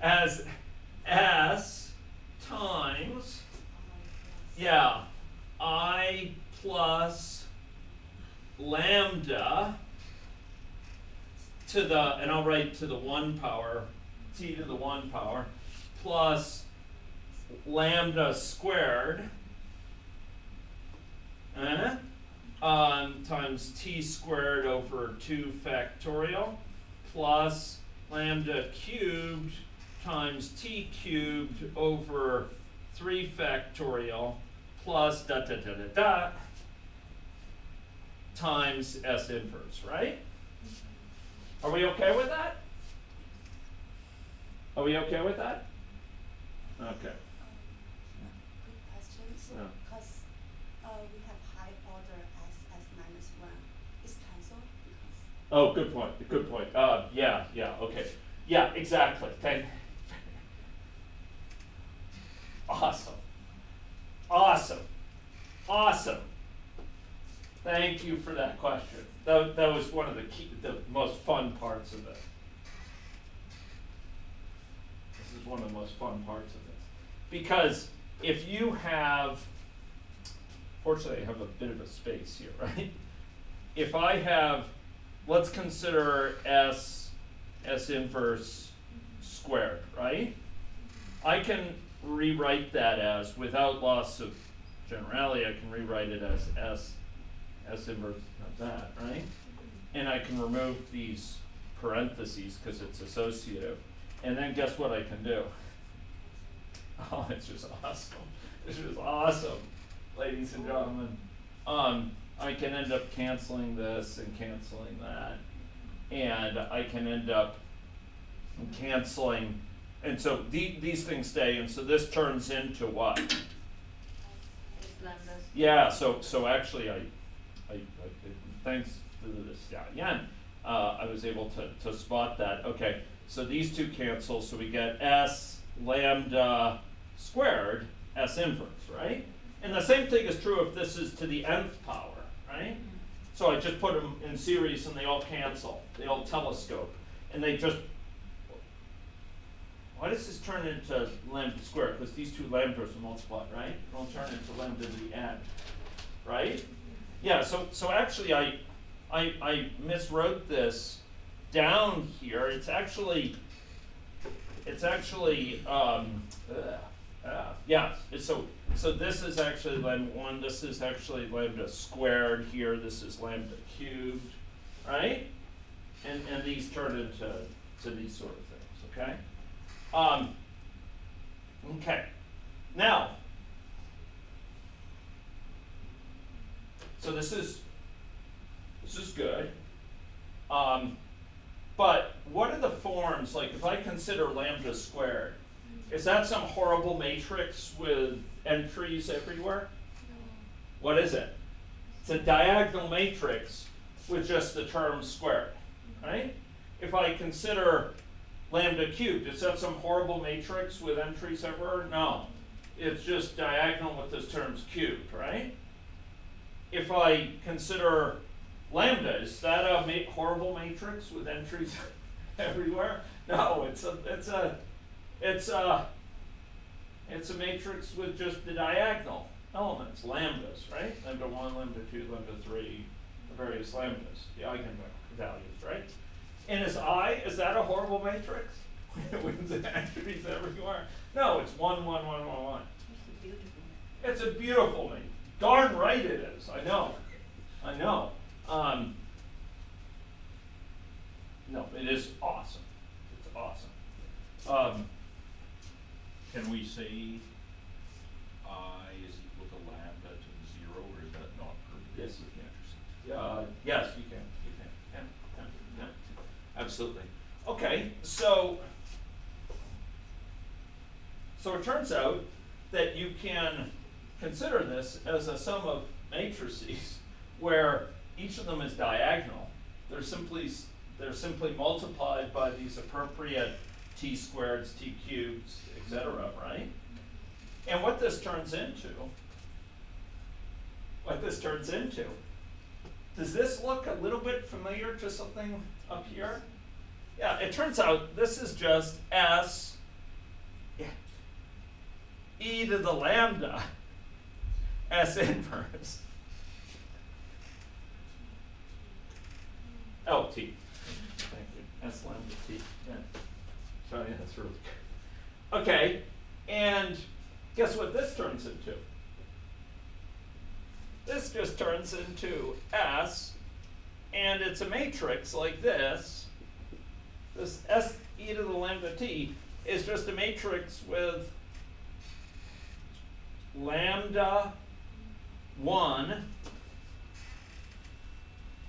as S times, yeah, I plus lambda to the, and I'll write to the 1 power, t to the 1 power, plus lambda squared. Uh, um, times t squared over 2 factorial plus lambda cubed times t cubed over 3 factorial plus da da da da da times S inverse, right? Are we okay with that? Are we okay with that? Okay. Quick question, so, Yeah. cause, uh, we have high order s, s minus one, is cancelled because, Oh, good point. Good point. Uh, yeah, yeah, okay. Yeah, exactly. Thank. (laughs) Awesome. Awesome. Awesome. Thank you for that question. That, that was one of the key, the most fun parts of it. This is one of the most fun parts of this. Because if you have, fortunately, I have a bit of a space here, (laughs) right? If I have, let's consider S, S inverse squared, right? I can rewrite that as, without loss of generality, I can rewrite it as S, S inverse of that, right? And I can remove these parentheses because it's associative. And then guess what I can do? (laughs) Oh, it's just awesome. It's just awesome, ladies and gentlemen. Um, I can end up canceling this and canceling that. And I can end up canceling, and so the, these things stay, and so this turns into what? Yeah, so, so actually, I, I, I thanks to this, yeah, uh, I was able to, to spot that. Okay, so these two cancel, so we get S lambda squared, S inverse, right? And the same thing is true if this is to the nth power, right? So I just put them in series and they all cancel, they all telescope, and they just, why does this turn into lambda squared? Because these two lambdas are multiplied, right? It won't turn into lambda to the n, right? Yeah, so, so actually I, I, I miswrote this down here. It's actually, it's actually, um, uh, yeah, so, so this is actually lambda one, this is actually lambda squared here, this is lambda cubed, right? And, and these turn into, to these sort of things, okay? Um, okay, now, so this is, this is good. Um, but what are the forms, like if I consider lambda squared, is that some horrible matrix with entries everywhere? What is it? It's a diagonal matrix with just the term squared, right? If I consider lambda cubed, is that some horrible matrix with entries everywhere? No. It's just diagonal with those terms cubed, right? If I consider lambda, is that a ma- horrible matrix with entries (laughs) everywhere? No, it's a, it's a, it's a, it's a matrix with just the diagonal elements, lambdas, right? Lambda one, lambda two, lambda three, the various lambdas, the eigenvalues, right? And is I, is that a horrible matrix? with the entries everywhere? No, it's one, one, one, one, one. It's beautiful. It's a beautiful name. Darn right it is. I know. I know. Um, no, it is awesome. It's awesome. Um, Can we say I is equal to lambda to the zero, or is that not permitted? Yes, you can. uh, yes, you can. You can. Yeah, yeah, yeah. Absolutely. Okay, so so it turns out that you can consider this as a sum of matrices (laughs) where each of them is diagonal. They're simply they're simply multiplied by these appropriate t squareds, t cubes, etc. Right? And what this turns into, what this turns into, does this look a little bit familiar to something up here? Yeah, it turns out this is just s e to the lambda s inverse oh, LT. Thank you. S lambda t. Yeah. Sorry, that's really good. Okay, and guess what this turns into? This just turns into S, and it's a matrix like this, this s e to the lambda t is just a matrix with lambda 1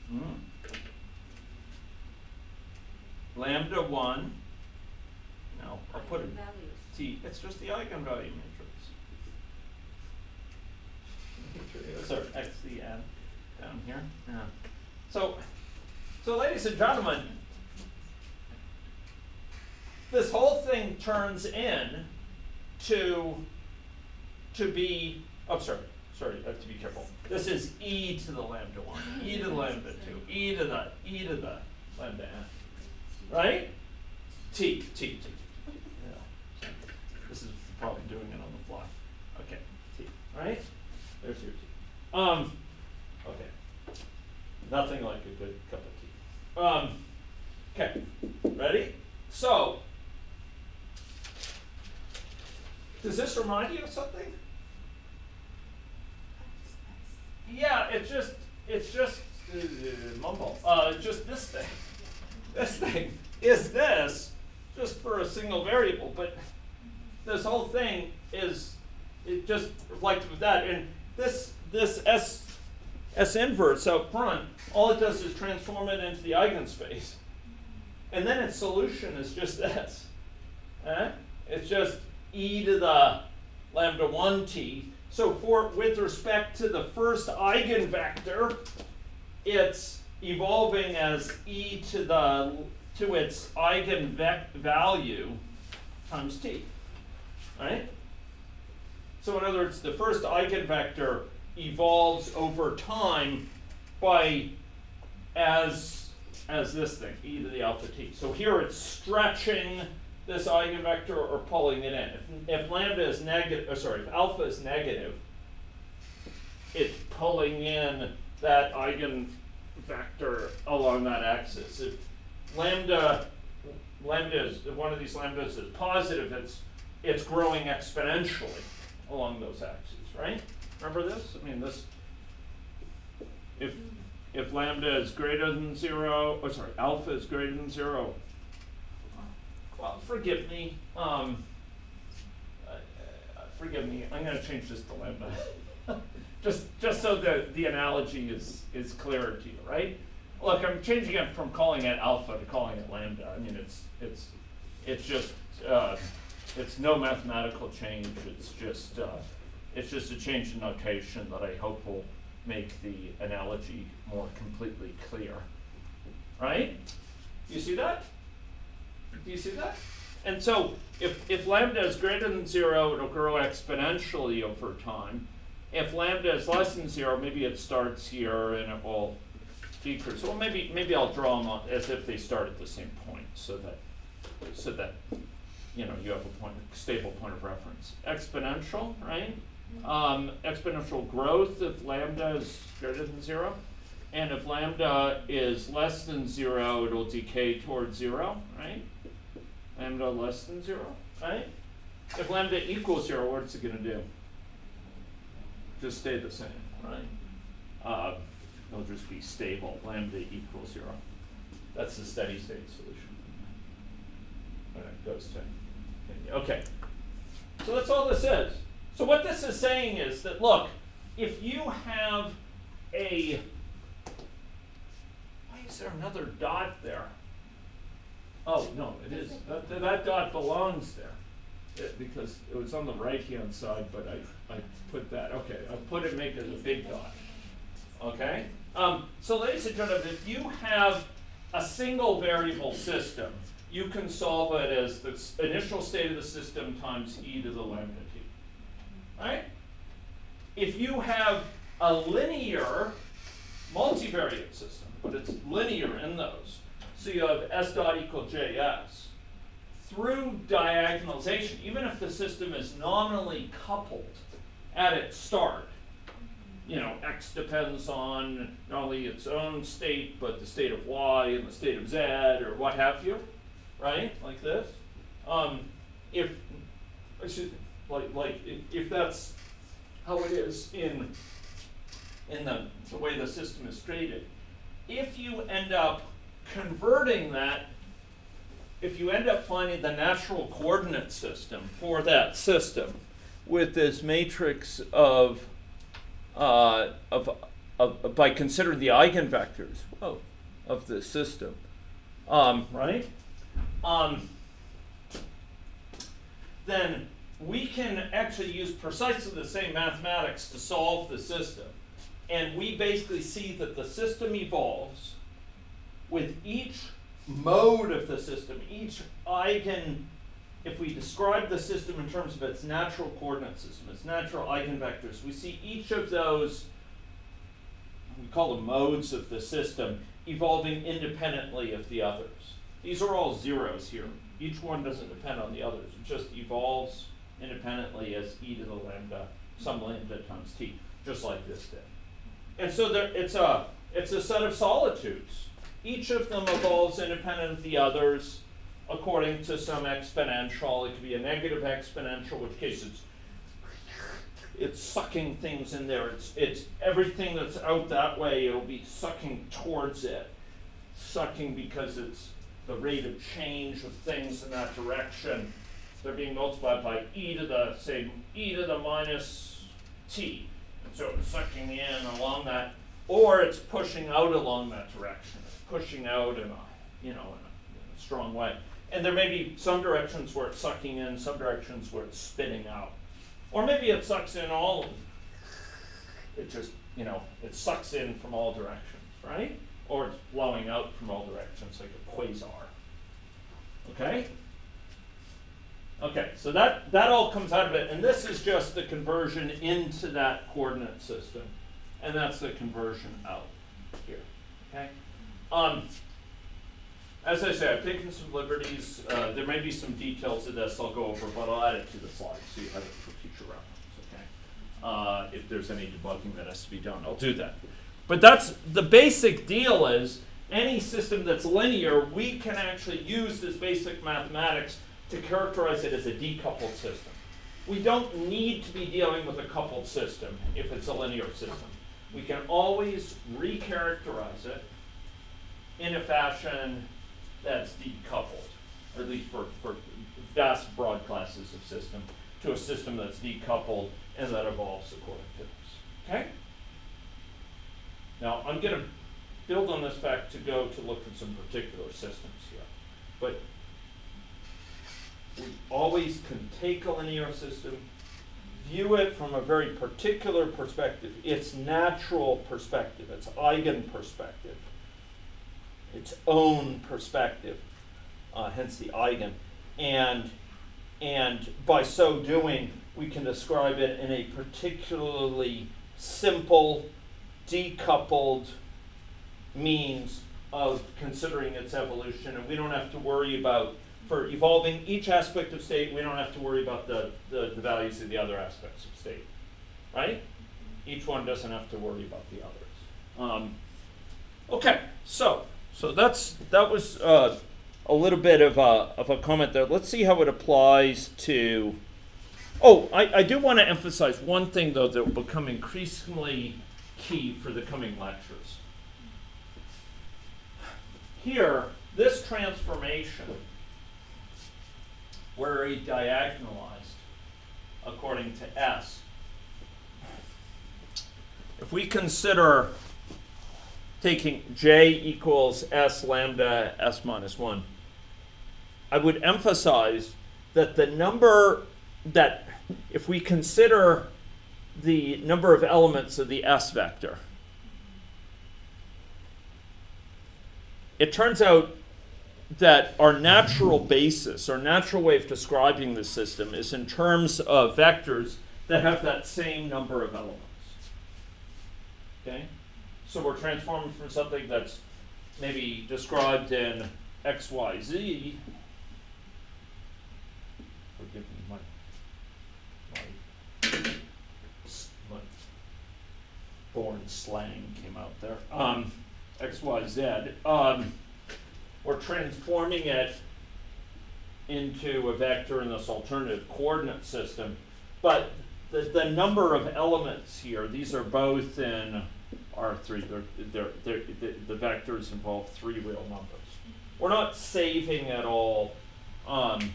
hmm, lambda 1 no i'll put it. T it's just the eigenvalue matrix. Sorry x the n down here. Yeah. So so ladies and gentlemen this whole thing turns in to to be oh sorry sorry I have to be careful. This is e to the lambda 1 e to the lambda 2 e to the e to the lambda n right? T t t probably doing it on the fly. Okay t. Right? There's your t. Um okay. Nothing like a good cup of tea. Um okay. Ready? So does this remind you of something? Yeah, it's just it's just uh, mumble. Uh, just this thing. This thing is this just for a single variable, but this whole thing is it just reflective of that. And this this S S inverse out front, all it does is transform it into the eigenspace. And then its solution is just this. Eh? It's just e to the lambda 1t. So for with respect to the first eigenvector, it's evolving as e to the to its eigenvalue times t. Right? So in other words, the first eigenvector evolves over time by as as this thing, e to the alpha t. So here it's stretching this eigenvector or pulling it in. If, if lambda is negative, uh, sorry, if alpha is negative, it's pulling in that eigenvector along that axis. If lambda lambda is one of these lambdas is positive, it's it's growing exponentially along those axes, right? Remember this? I mean this if if lambda is greater than zero, oh sorry, alpha is greater than zero, well, forgive me. Um, uh, uh, forgive me. I'm going to change this to lambda, (laughs) just just so the the analogy is is clearer to you, right? Look, I'm changing it from calling it alpha to calling it lambda. I mean, it's it's it's just uh, it's no mathematical change. It's just uh, it's just a change in notation that I hope will make the analogy more completely clear. Right? You see that? Do you see that? And so if, if lambda is greater than zero, it'll grow exponentially over time. If lambda is less than zero, maybe it starts here and it will decrease. Well, maybe maybe I'll draw them as if they start at the same point, so that so that you know you have a point, stable point of reference. Exponential, right? Um, exponential growth if lambda is greater than zero. And if lambda is less than zero, it'll decay towards zero, right? lambda less than zero, right? If lambda equals zero, what's it gonna do? Just stay the same, right? Uh, it'll just be stable, lambda equals zero. That's the steady state solution. When it goes to, okay. So that's all this is. So what this is saying is that, look, if you have a, why is there another dot there? Oh, no, it is, that, that dot belongs there. It- because it was on the right-hand side, but I, I put that, okay, I put it, make it a big dot. Okay? Um, so ladies and gentlemen, if you have a single variable system, you can solve it as the initial state of the system times e to the lambda t. Right? If you have a linear multivariate system, but it's linear in those, so you have s dot equal js, through diagonalization, even if the system is nominally coupled at its start, you know, x depends on not only its own state, but the state of y and the state of z, or what have you, right? Like this. Um, if, like, like if, if that's how it is in, in the, the way the system is stated, if you end up converting that if you end up finding the natural coordinate system for that system with this matrix of, uh, of, of, by considering the eigenvectors whoa, of the system, um, right? Um, then we can actually use precisely the same mathematics to solve the system. And we basically see that the system evolves with each mode of the system, each eigen, if we describe the system in terms of its natural coordinate system, its natural eigenvectors, we see each of those, we call them modes of the system, evolving independently of the others. These are all zeros here. Each one doesn't depend on the others. It just evolves independently as e to the lambda, some lambda times t, just like this did. And so there, it's a it's a set of solitudes. Each of them evolves independent of the others according to some exponential. It could be a negative exponential, which case it's it's sucking things in there. It's it's everything that's out that way. It'll be sucking towards it, sucking because it's the rate of change of things in that direction. They're being multiplied by e to the say e to the minus t, and so it's sucking in along that, or it's pushing out along that direction. It's pushing out in a you know in a, in a strong way. And there may be some directions where it's sucking in, some directions where it's spitting out. Or maybe it sucks in all of them. It just, you know, it sucks in from all directions, right? Or it's blowing out from all directions like a quasar. Okay? Okay, so that, that all comes out of it, and this is just the conversion into that coordinate system, and that's the conversion out here. Okay? Um, as I say, I've taken some liberties. Uh, there may be some details of this I'll go over, but I'll add it to the slides so you have it for future reference. Okay? Uh, if there's any debugging that has to be done, I'll do that. But that's the basic deal. Is any system that's linear, we can actually use this basic mathematics to characterize it as a decoupled system. We don't need to be dealing with a coupled system if it's a linear system. We can always recharacterize it in a fashion that's decoupled, or at least for, for vast broad classes of system, to a system that's decoupled and that evolves according to this. Okay? Now, I'm going to build on this fact to go to look at some particular systems here. But we always can take a linear system, view it from a very particular perspective, its natural perspective, its eigen perspective, its own perspective, uh, hence the eigen. And, and by so doing, we can describe it in a particularly simple, decoupled means of considering its evolution. And we don't have to worry about, for evolving each aspect of state, we don't have to worry about the, the, the values of the other aspects of state. Right? Each one doesn't have to worry about the others. Um, okay, so so that's that was uh, a little bit of a of a comment there. Let's see how it applies to. Oh, I, I do want to emphasize one thing though that will become increasingly key for the coming lectures. Here, this transformation, where we diagonalized according to S. If we consider taking j equals s lambda s minus 1, I would emphasize that the number that, if we consider the number of elements of the s vector, it turns out that our natural basis, our natural way of describing the system is in terms of vectors that have that same number of elements. Okay? So we're transforming from something that's maybe described in X, Y, Z. Forgive me, my, my, my born slang came out there. Um, X, Y, Z. Um, we're transforming it into a vector in this alternative coordinate system. But the, the number of elements here, these are both in R3. They're, they're, they're, the, the vectors involve three real numbers. we're not saving at all um,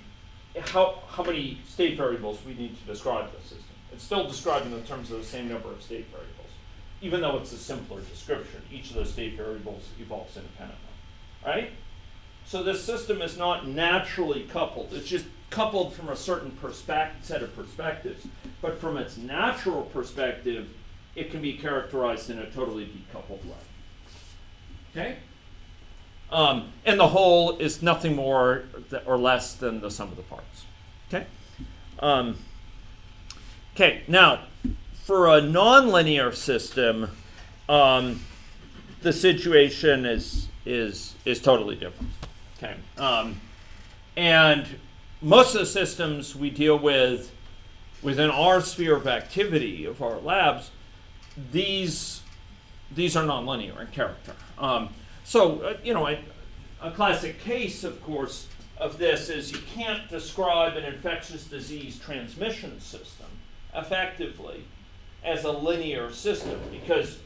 how, how many state variables we need to describe the system. It's still describing in terms of the same number of state variables, even though it's a simpler description. Each of those state variables evolves independently, right? So this system is not naturally coupled. It's just coupled from a certain set of perspectives. But from its natural perspective, it can be characterized in a totally decoupled way. Okay? Um, and the whole is nothing more or less than the sum of the parts. Okay? Um, okay, now, for a nonlinear system, um, the situation is, is, is totally different. Okay? Um, and most of the systems we deal with within our sphere of activity of our labs, these these are nonlinear in character. Um, so uh, you know, a, a classic case, of course, of this is you can't describe an infectious disease transmission system effectively as a linear system because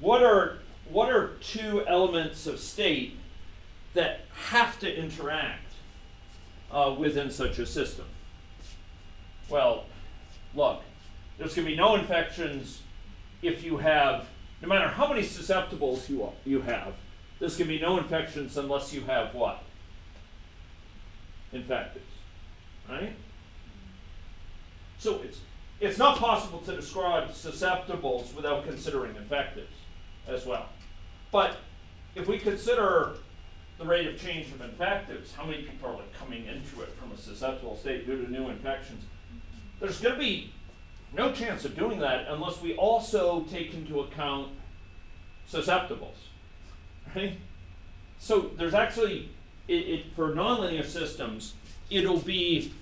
what are what are two elements of state that have to interact uh, within such a system? Well, look, there's going to be no infections if you have, no matter how many susceptibles you, you have, there's going to be no infections unless you have what? Infectives, right? So it's, it's not possible to describe susceptibles without considering infectives as well. But if we consider the rate of change of infectives, how many people are like coming into it from a susceptible state due to new infections, there's going to be no chance of doing that unless we also take into account susceptibles, right? So there's actually, it, it, for nonlinear systems, it'll be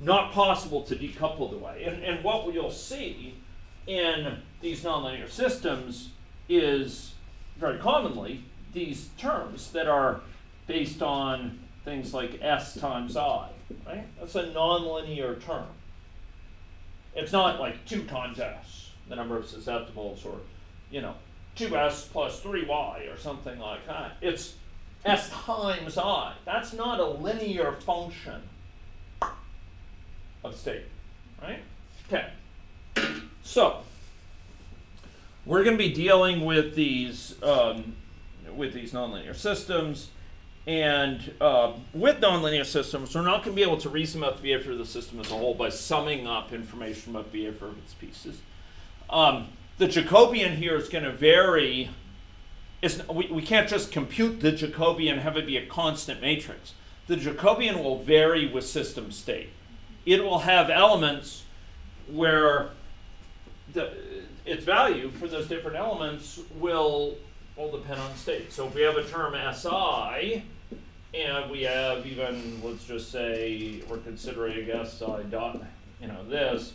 not possible to decouple the way. And, and what you'll see in these nonlinear systems is very commonly these terms that are based on things like s times i, right? That's a nonlinear term. It's not like 2 times s, the number of susceptibles, or, you know, 2s plus 3y or something like that. It's s times i. That's not a linear function of state, right? Okay. So, we're going to be dealing with these um, with these nonlinear systems. And uh, with nonlinear systems, we're not going to be able to reason about the behavior of the system as a whole by summing up information about the behavior of its pieces. Um, the Jacobian here is going to vary. It's, we, we can't just compute the Jacobian and have it be a constant matrix. The Jacobian will vary with system state. It will have elements where the, its value for those different elements will will depend on state. So if we have a term SI, and we have even, let's just say, we're considering SI dot, you know, this,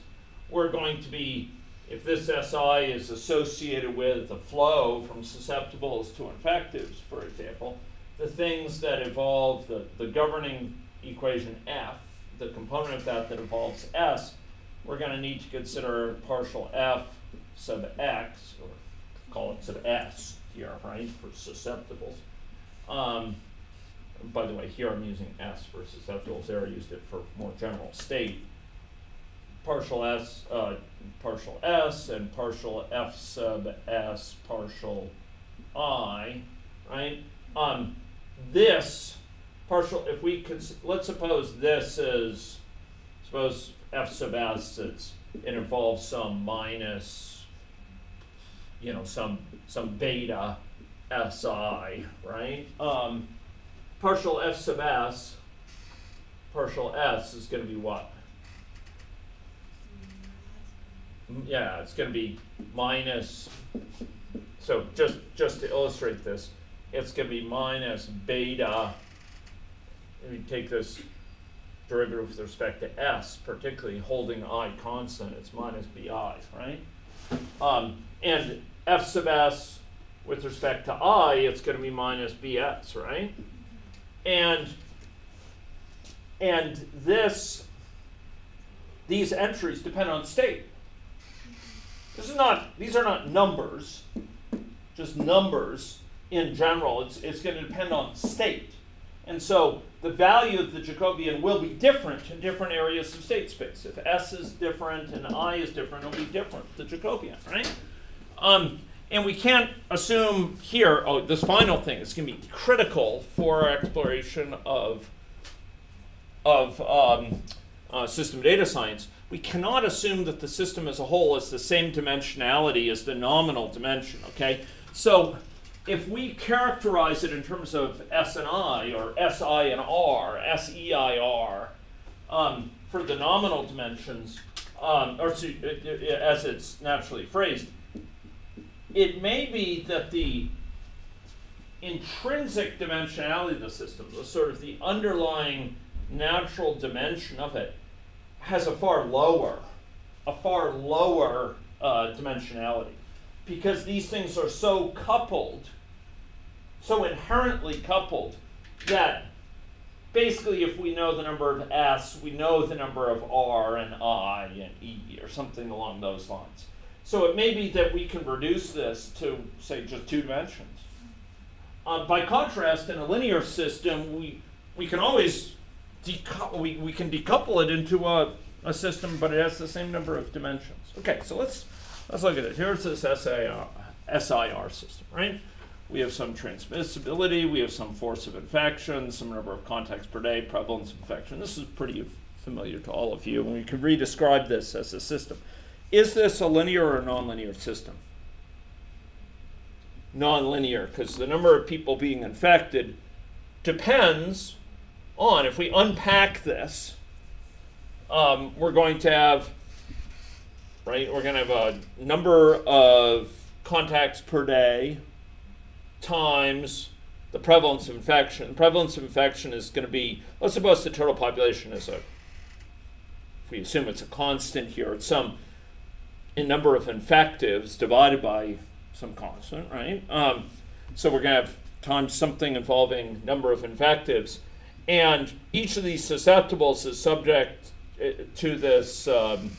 we're going to be, if this SI is associated with the flow from susceptibles to infectives, for example, the things that evolve the, the governing equation F, the component of that that involves S, we're going to need to consider partial F sub X, or call it sub S, here, right, for susceptibles. Um, by the way, here I'm using S for susceptibles. There I used it for more general state. Partial S, uh, partial S, and partial F sub S, partial I, right? Um, this partial, if we could, let's suppose this is, suppose F sub S, it's, it involves some minus you know, some some beta SI, right? Um, partial F sub S, partial S is going to be what? Yeah, it's going to be minus. So just just to illustrate this, it's going to be minus beta. You take this derivative with respect to s, particularly holding i constant, it's minus bi, right? Um, and f sub s with respect to i, it's going to be minus bs, right? And and this these entries depend on state. This is not these are not numbers, just numbers in general. It's it's going to depend on state. And so the value of the Jacobian will be different in different areas of state space. If S is different and I is different, it'll be different, the Jacobian, right? Um, and we can't assume here, oh, this final thing is going to be critical for our exploration of, of um, uh, system data science. We cannot assume that the system as a whole is the same dimensionality as the nominal dimension, okay? So if we characterize it in terms of S and I, or SI and R, um, for the nominal dimensions, um, or to, as it's naturally phrased, it may be that the intrinsic dimensionality of the system, the sort of the underlying natural dimension of it, has a far lower, a far lower uh, dimensionality, because these things are so coupled, so inherently coupled, that basically if we know the number of S, we know the number of R and I and E, or something along those lines. So it may be that we can reduce this to, say, just two dimensions. Uh, by contrast, in a linear system, we, we can always decouple, we, we can decouple it into a, a system, but it has the same number of dimensions. Okay, so let's, let's look at it. Here's this SAR, SIR system, right? We have some transmissibility, we have some force of infection, some number of contacts per day, prevalence of infection. This is pretty familiar to all of you, and we can re-describe this as a system. Is this a linear or nonlinear system? Nonlinear, because the number of people being infected depends on, if we unpack this, um, we're going to have, right, we're going to have a number of contacts per day times the prevalence of infection. The prevalence of infection is going to be, let's suppose the total population is a, if we assume it's a constant here, it's some number of infectives divided by some constant, right? Um, so we're going to have times something involving number of infectives. And each of these susceptibles is subject uh, to this um,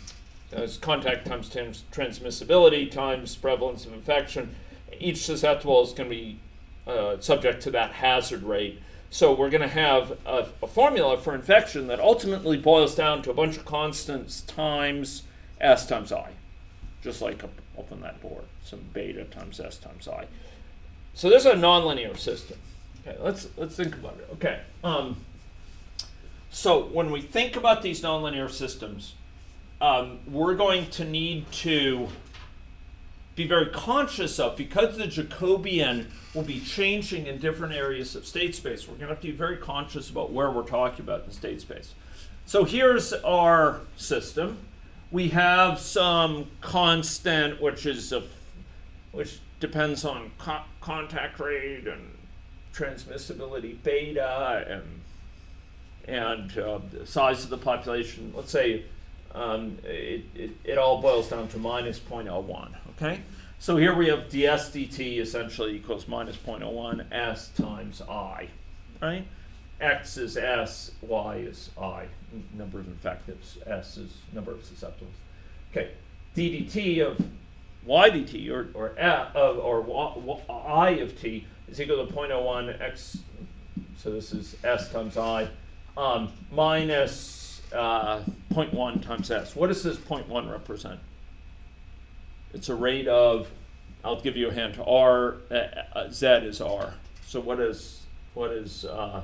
contact times transmissibility times prevalence of infection. Each susceptible is going to be uh, subject to that hazard rate. So we're going to have a, a, formula for infection that ultimately boils down to a bunch of constants times s times i just like up, up on that board, some beta times s times i. So this is a nonlinear system. Okay, let's let's think about it. Okay, um, so when we think about these nonlinear systems, um, we're going to need to be very conscious of because the Jacobian will be changing in different areas of state space. We're going to have to be very conscious about where we're talking about in state space. So here's our system we have some constant, which is a, which depends on co contact rate and transmissibility beta and and uh, the size of the population. Let's say um, it, it, it, all boils down to minus 0.01. Okay, so here we have ds dt essentially equals minus 0.01 s times i, right? X is S, Y is I, number of infectives, S is number of susceptibles. Okay, ddt of y dt, or, or, F, uh, or y, I of t, is equal to 0.01 x, so this is S times I, um, minus uh, 0.1 times S. What does this 0.1 represent? It's a rate of, I'll give you a hint, R, uh, uh Z is R. So what is, what is, uh,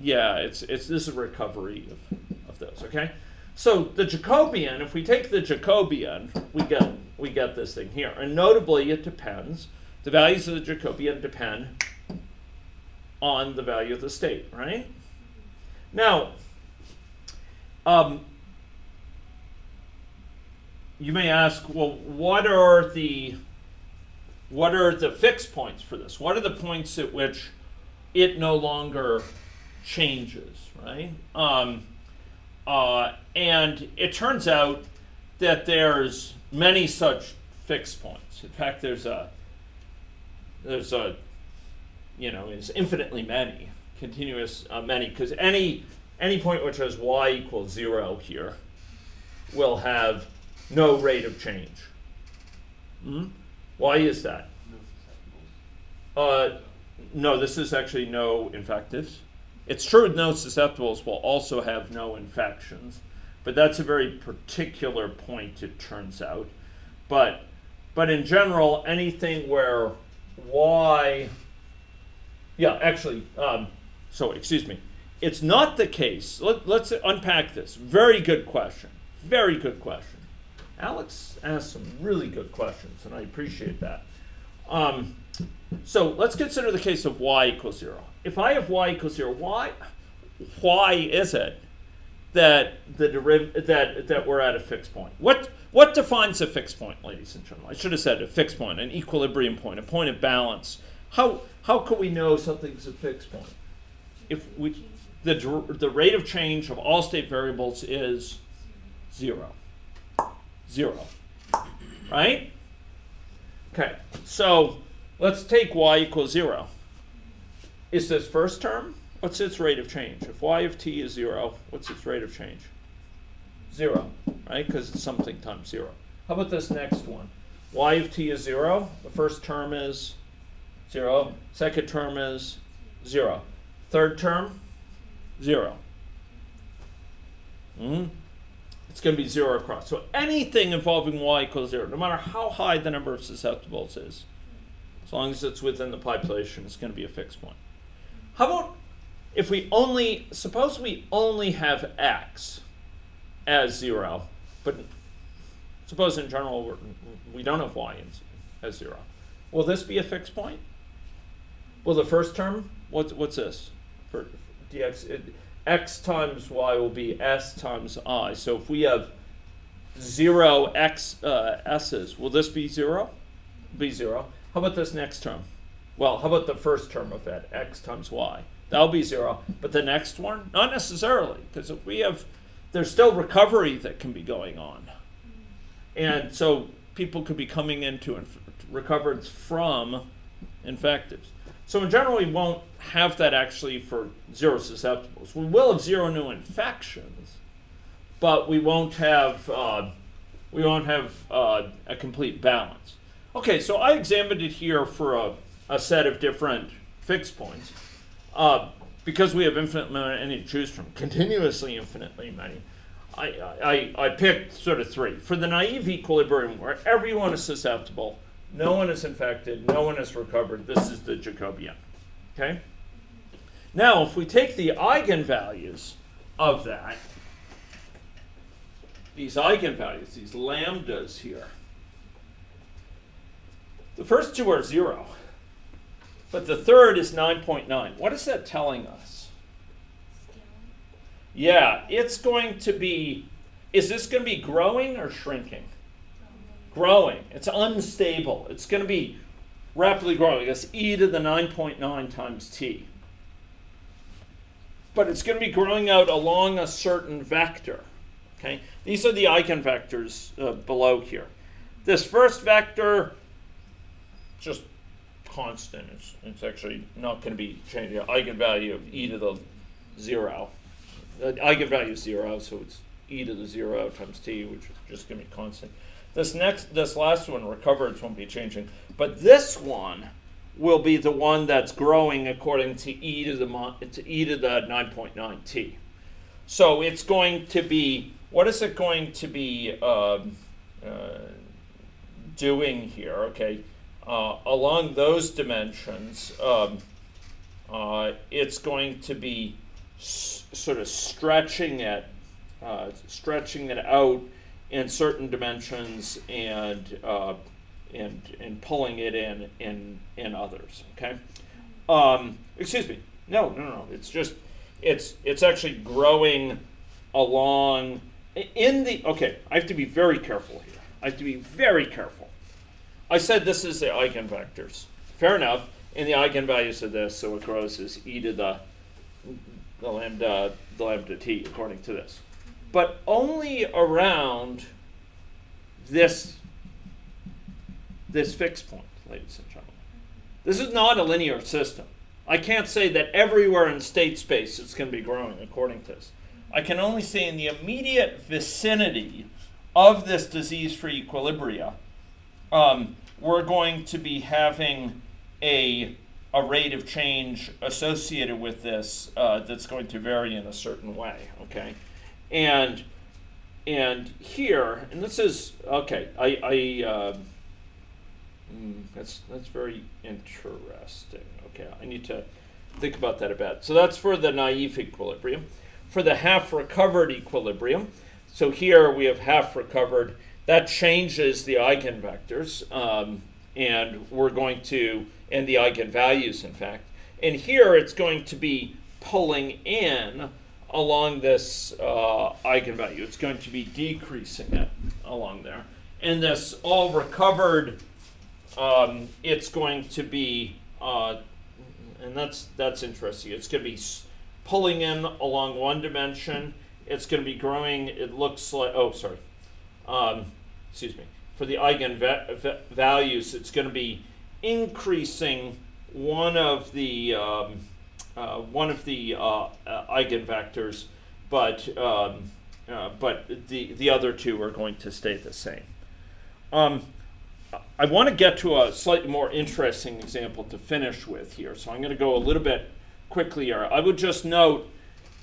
yeah, it's it's this is recovery of, of those. Okay, so the Jacobian, if we take the Jacobian, we get we get this thing here, and notably, it depends. The values of the Jacobian depend on the value of the state, right? Now, um, you may ask, well, what are the what are the fixed points for this? What are the points at which it no longer changes, right? Um, uh, and it turns out that there's many such fixed points. In fact, there's a there's a you know is infinitely many continuous uh, many because any any point which has y equals zero here will have no rate of change. Mm-hmm. Why is that? No uh, no, this is actually no infectives. It's true no susceptibles will also have no infections, but that's a very particular point, it turns out. But, but in general, anything where Y, yeah, actually, um, so excuse me, it's not the case. Let, let's unpack this. Very good question. Very good question. Alex asked some really good questions, and I appreciate that. Um, so let's consider the case of y equals 0. If I have y equals 0, why, why is it that, the deriv- that, that we're at a fixed point? What, what defines a fixed point, ladies and gentlemen? I should have said a fixed point, an equilibrium point, a point of balance. How, how can we know something's a fixed point? If we, the, the rate of change of all state variables is 0. 0. Right? Okay, so let's take y equals 0. Is this first term? What's its rate of change? If y of t is 0, what's its rate of change? 0, right? Because it's something times 0. How about this next one? y of t is 0. The first term is 0. Second term is 0. Third term, 0. Hmm? It's going to be 0 across. So anything involving y equals 0, no matter how high the number of susceptibles is, as long as it's within the population, it's going to be a fixed point. How about if we only, suppose we only have x as 0, but suppose in general we're, we don't have y as 0. Will this be a fixed point? Well, the first term, what's, what's this? Dx, it, x times y will be s times i. So if we have 0 x uh, s's, will this be 0? Be 0. How about this next term? Well, how about the first term of that, x times y? That'll be 0. But the next one? Not necessarily, because if we have, there's still recovery that can be going on. And so people could be coming into inf- recovered from infectives. So in general, we won't have that actually for zero susceptibles. We will have zero new infections, but we won't have uh, we won't have uh, a complete balance. Okay, so I examined it here for a, a set of different fixed points. Uh, because we have infinitely many to choose from, continuously infinitely many, I, I, I picked sort of three. For the naive equilibrium where everyone is susceptible, no one is infected, no one is recovered, this is the Jacobian. Okay? Now, if we take the eigenvalues of that, these eigenvalues, these lambdas here, the first two are zero, but the third is 9.9. What is that telling us? Yeah, it's going to be, is this going to be growing or shrinking? Growing. It's unstable. It's going to be rapidly growing. It's e to the 9.9 times t. But it's going to be growing out along a certain vector. Okay, These are the eigenvectors uh, below here. This first vector, just constant. It's, it's actually not going to be changing. The eigenvalue of e to the 0. The eigenvalue is 0, so it's e to the 0 times t, which is just going to be constant. This next, this last one, recovered, won't be changing. But this one will be the one that's growing according to e to the to e to the 9.9 t. So it's going to be what is it going to be um, uh, doing here? Okay, uh, along those dimensions, um, uh, it's going to be sort of stretching it, uh, stretching it out in certain dimensions and uh, and and pulling it in in in others. Okay, um, excuse me. No, no, no. It's just it's it's actually growing along in the. Okay, I have to be very careful here. I have to be very careful. I said this is the eigenvectors. Fair enough. And the eigenvalues of this, so it grows as e to the the lambda the lambda t according to this but only around this this fixed point, ladies and gentlemen. This is not a linear system. I can't say that everywhere in state space it's going to be growing according to this. I can only say in the immediate vicinity of this disease-free equilibria, um, we're going to be having a a rate of change associated with this uh, that's going to vary in a certain way. Okay, and and here, and this is okay. I, I uh, that's that's very interesting. Okay, I need to think about that a bit. So that's for the naive equilibrium. For the half recovered equilibrium, so here we have half recovered. That changes the eigenvectors, um, and we're going to and the eigenvalues, in fact. And here it's going to be pulling in along this uh, eigenvalue. It's going to be decreasing it along there. And this all recovered, um, it's going to be, uh, and that's that's interesting. It's going to be pulling in along one dimension. It's going to be growing. It looks like oh sorry, um, excuse me. For the eigenvalues, it's going to be increasing one of the um, uh, one of the uh, eigenvectors, but um, uh, but the the other two are going to stay the same. Um, I want to get to a slightly more interesting example to finish with here, so I'm going to go a little bit quickly here. I would just note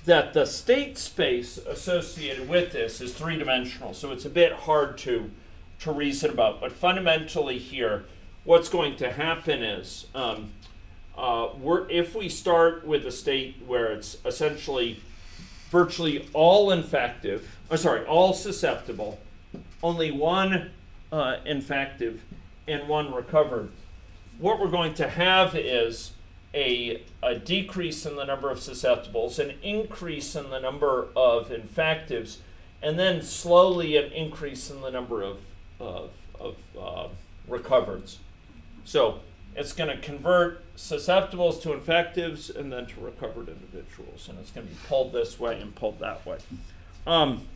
that the state space associated with this is three dimensional, so it's a bit hard to to reason about. But fundamentally here, what's going to happen is um, uh, if we start with a state where it's essentially virtually all infective, or sorry, all susceptible, only one uh, infective and one recovered, what we're going to have is a, a decrease in the number of susceptibles, an increase in the number of infectives, and then slowly an increase in the number of, of, of uh, recovereds. So it's going to convert susceptibles to infectives and then to recovered individuals. And it's going to be pulled this way and pulled that way. Um,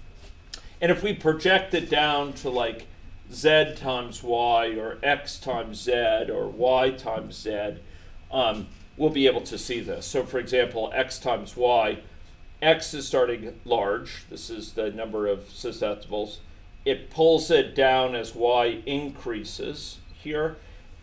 and if we project it down to like z times y or x times z or y times z, um, we'll be able to see this. So, for example, x times y, x is starting large. This is the number of susceptibles. It pulls it down as y increases here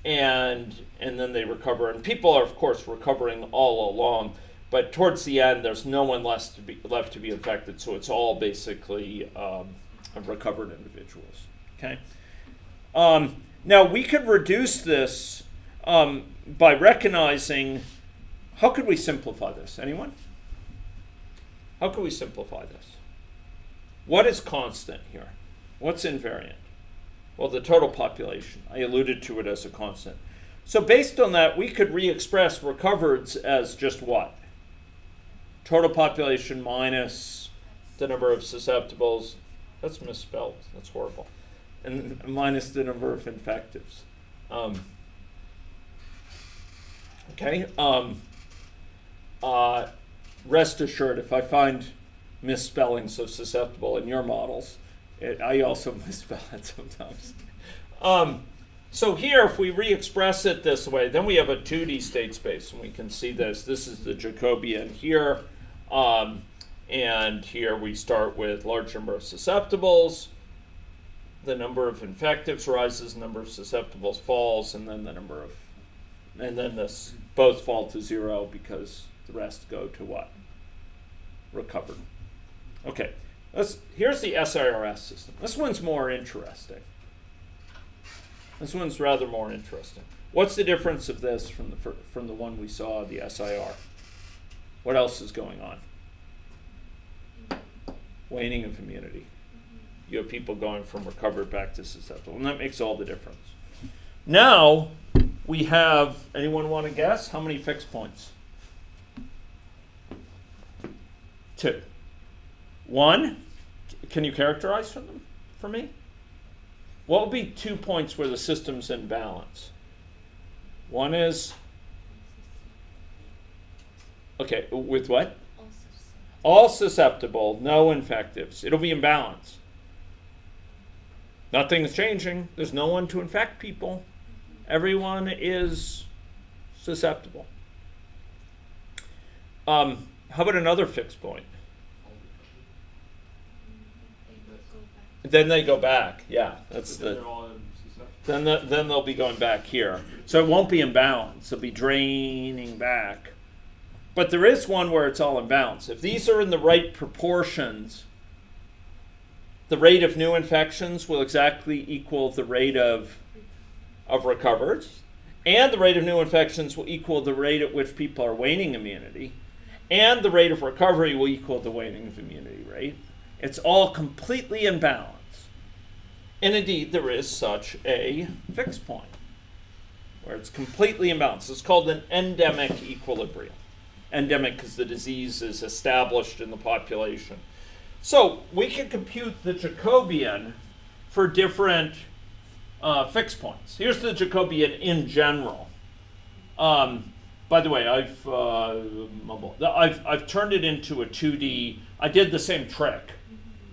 and and then they recover. And people are of course recovering all along, but towards the end, there's no one left to be left to be infected. So it's all basically um, recovered individuals. Okay. Um, now we could reduce this um, by recognizing. How could we simplify this? Anyone? How could we simplify this? What is constant here? What's invariant? Well, the total population. I alluded to it as a constant. So based on that, we could re-express recovereds as just what? Total population minus the number of susceptibles. That's misspelled. That's horrible. And (laughs) minus the number of infectives. Um, okay. Um, uh, rest assured, if I find misspellings of susceptible in your models, it, I also (laughs) misspell it sometimes. Um, so here, if we re-express it this way, then we have a 2D state space, and we can see this. This is the Jacobian here, um, and here we start with large number of susceptibles. The number of infectives rises, number of susceptibles falls, and then the number of, and then this both fall to zero because the rest go to what? Recovered. Okay. Let's, here's the SIRS system. This one's more interesting. This one's rather more interesting. What's the difference of this from the from the one we saw, the SIR? What else is going on? Waning of immunity. You have people going from recovered back to susceptible, and that makes all the difference. Now we have. Anyone want to guess how many fixed points? Two. One, can you characterize for them for me? What would be two points where the system's in balance? One is okay, with what? All susceptible, no infectives. It'll be in balance. Nothing's changing. There's no one to infect people. Everyone is susceptible. Um, how about another fixed point? Then they go back. Yeah, that's then the. they're all in susceptible. then the, then they'll be going back here. So it won't be in balance. It'll be draining back. But there is one where it's all in balance. If these are in the right proportions, the rate of new infections will exactly equal the rate of of recovers, and the rate of new infections will equal the rate at which people are waning immunity, and the rate of recovery will equal the waning of immunity rate. It's all completely in balance. And indeed, there is such a fixed point where it's completely in balance. It's called an endemic equilibrium. Endemic because the disease is established in the population. So we can compute the Jacobian for different uh, fixed points. Here's the Jacobian in general. Um, by the way, I've, uh. I've, I've turned it into a 2D. I did the same trick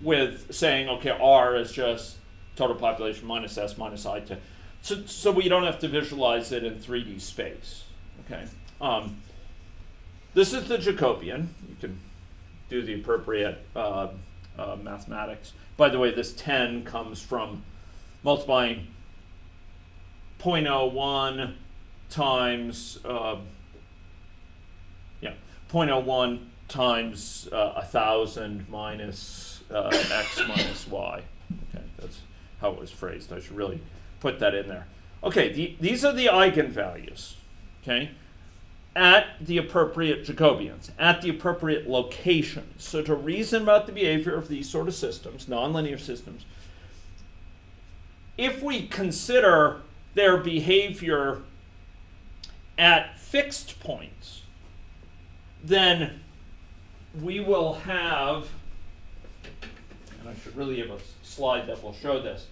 with saying, okay, R is just total population minus S minus I to, so, so we don't have to visualize it in 3D space. Okay. Um, this is the Jacobian. You can do the appropriate uh, uh, mathematics. By the way, this 10 comes from multiplying 0.01 times, uh, yeah, 0.01 times uh, 1,000 minus uh, x minus y. Okay, that's how it was phrased. I should really put that in there. Okay, the, these are the eigenvalues. Okay, at the appropriate Jacobians, at the appropriate locations. So to reason about the behavior of these sort of systems, nonlinear systems, if we consider their behavior at fixed points, then we will have, and I should really have a slide that will show this,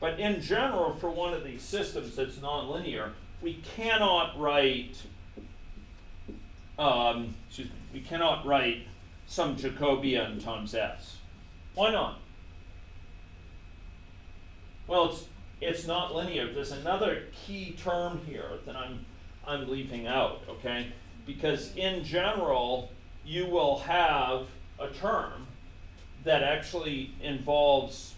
but in general, for one of these systems that's nonlinear, we cannot write, um, excuse me, we cannot write some Jacobian times s. Why not? Well, it's it's not linear. There's another key term here that I'm I'm leaving out, okay? Because in general, you will have a term that actually involves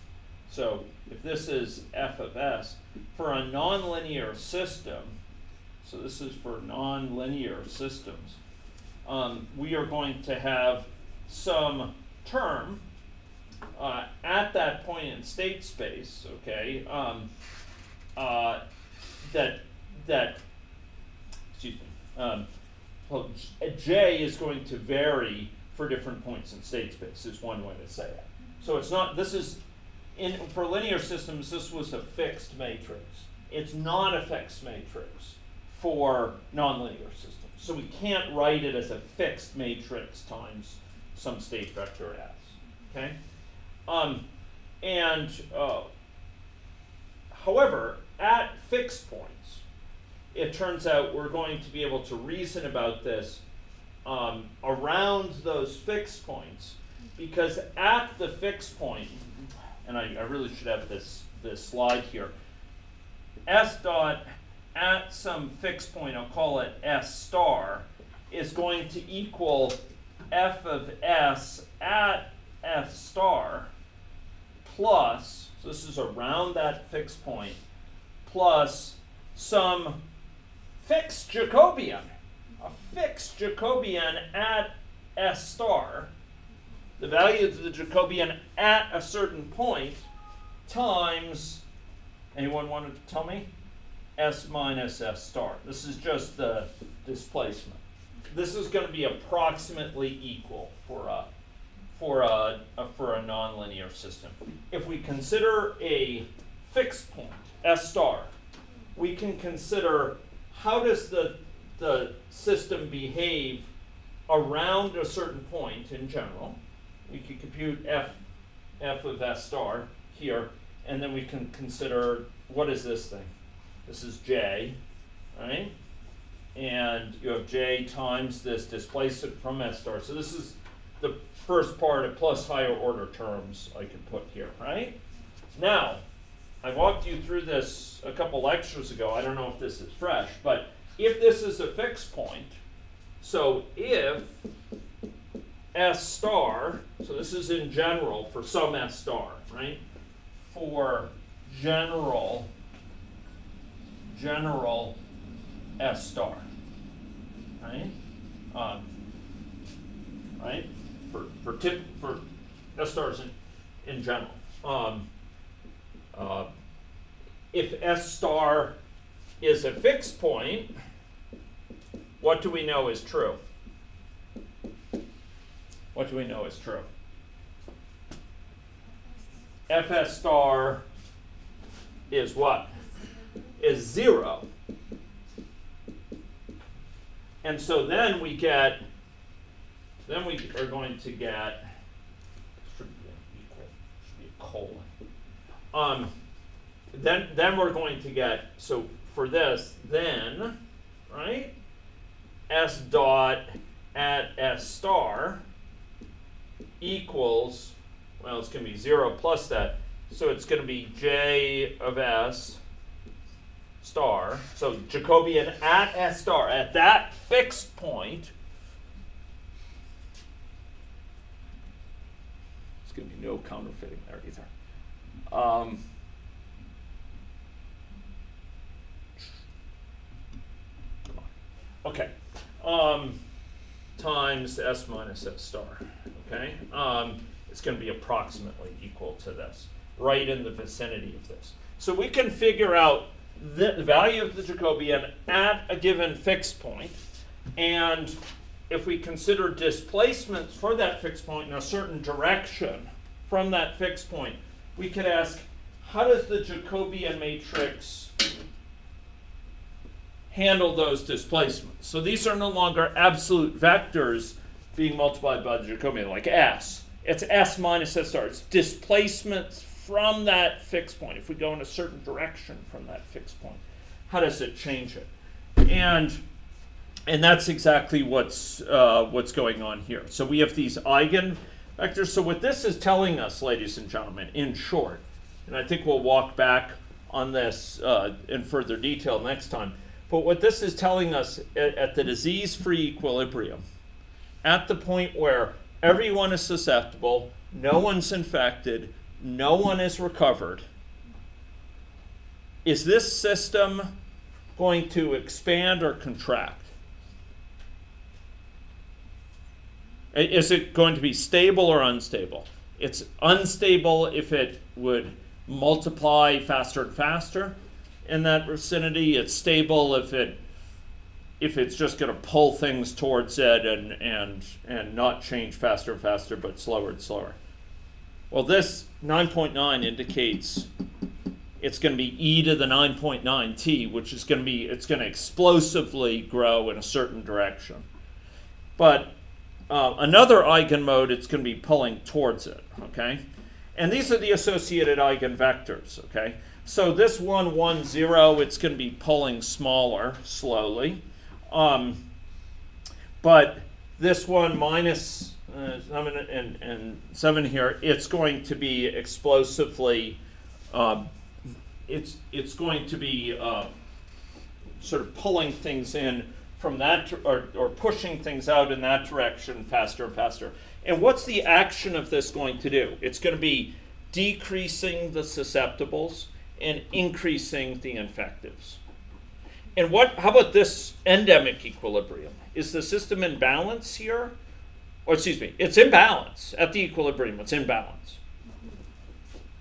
so if this is f of s for a nonlinear system, so this is for nonlinear systems, um, we are going to have some term uh, at that point in state space, okay, um, uh, that that excuse me, um, well, J is going to vary for different points in state space. Is one way to say it. So it's not. This is in for linear systems. This was a fixed matrix. It's not a fixed matrix for nonlinear systems. So we can't write it as a fixed matrix times some state vector s. Okay. Um, and uh, however, at fixed points, it turns out we're going to be able to reason about this um, around those fixed points because at the fixed point, and I, I really should have this, this slide here, S dot at some fixed point, I'll call it S star, is going to equal f of s at f star plus, so this is around that fixed point, plus some fixed Jacobian, a fixed Jacobian at S star, the value of the Jacobian at a certain point, times, anyone want to tell me? S minus S star. This is just the displacement. This is going to be approximately equal for a for a, a, for a nonlinear system. If we consider a fixed point, S star, we can consider how does the, the system behave around a certain point in general. We can compute f, f of S star here, and then we can consider what is this thing? This is J, right? And you have J times this displacement from S star. So this is the first part of plus higher order terms I can put here, right? Now, I walked you through this a couple lectures ago. I don't know if this is fresh, but if this is a fixed point, so if S star, so this is in general for some S star, right? For general general S star. Right? Um, right? For for tip for S stars in, in general. Um, uh, if S star is a fixed point, what do we know is true? What do we know is true? Fs star is what? Is zero. And so then we get, then we are going to get, should be equal, should be a colon. Um, then, then we're going to get, so for this, then, right? S dot at S star equals, well, it's going to be 0 plus that. So it's going to be J of S star. So Jacobian at S star, at that fixed point, there's going to be no counterfeiting there either. Um. Okay. Um, times S minus S star. Okay? Um, it's going to be approximately equal to this, right in the vicinity of this. So we can figure out the, value of the Jacobian at a given fixed point, and if we consider displacements for that fixed point in a certain direction from that fixed point, we could ask, how does the Jacobian matrix handle those displacements? So these are no longer absolute vectors being multiplied by the Jacobian, like S. It's S minus S star. It's displacements from that fixed point. If we go in a certain direction from that fixed point, how does it change it? And and that's exactly what's uh, what's going on here. So we have these eigenvectors. So what this is telling us, ladies and gentlemen, in short, and I think we'll walk back on this uh, in further detail next time. But what this is telling us at, at the disease-free equilibrium, at the point where everyone is susceptible, no mm-hmm. one's infected, no one is recovered, is this system going to expand or contract? Is it going to be stable or unstable? It's unstable if it would multiply faster and faster in that vicinity. It's stable if it if it's just going to pull things towards it and and and not change faster and faster, but slower and slower. Well, this 9.9 indicates it's going to be e to the 9.9 t, which is going to be it's going to explosively grow in a certain direction. But uh, another eigenmode, it's going to be pulling towards it. Okay, and these are the associated eigenvectors. Okay, so this one one zero, it's going to be pulling smaller slowly. Um, but this one minus uh, seven and, and seven here, it's going to be explosively. Uh, it's it's going to be uh, sort of pulling things in from that or, or pushing things out in that direction faster and faster. And what's the action of this going to do? It's going to be decreasing the susceptibles and increasing the infectives. And what? How about this endemic equilibrium? Is the system in balance here? Or excuse me, it's in balance at the equilibrium. It's in balance.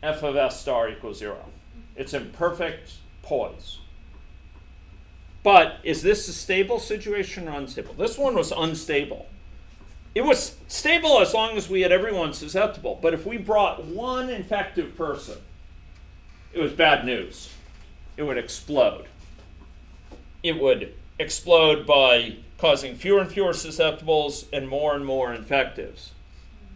F of S star equals zero. It's in perfect poise. But is this a stable situation or unstable? This one was unstable. It was stable as long as we had everyone susceptible. But if we brought one infective person, it was bad news. It would explode. It would explode by causing fewer and fewer susceptibles and more and more infectives.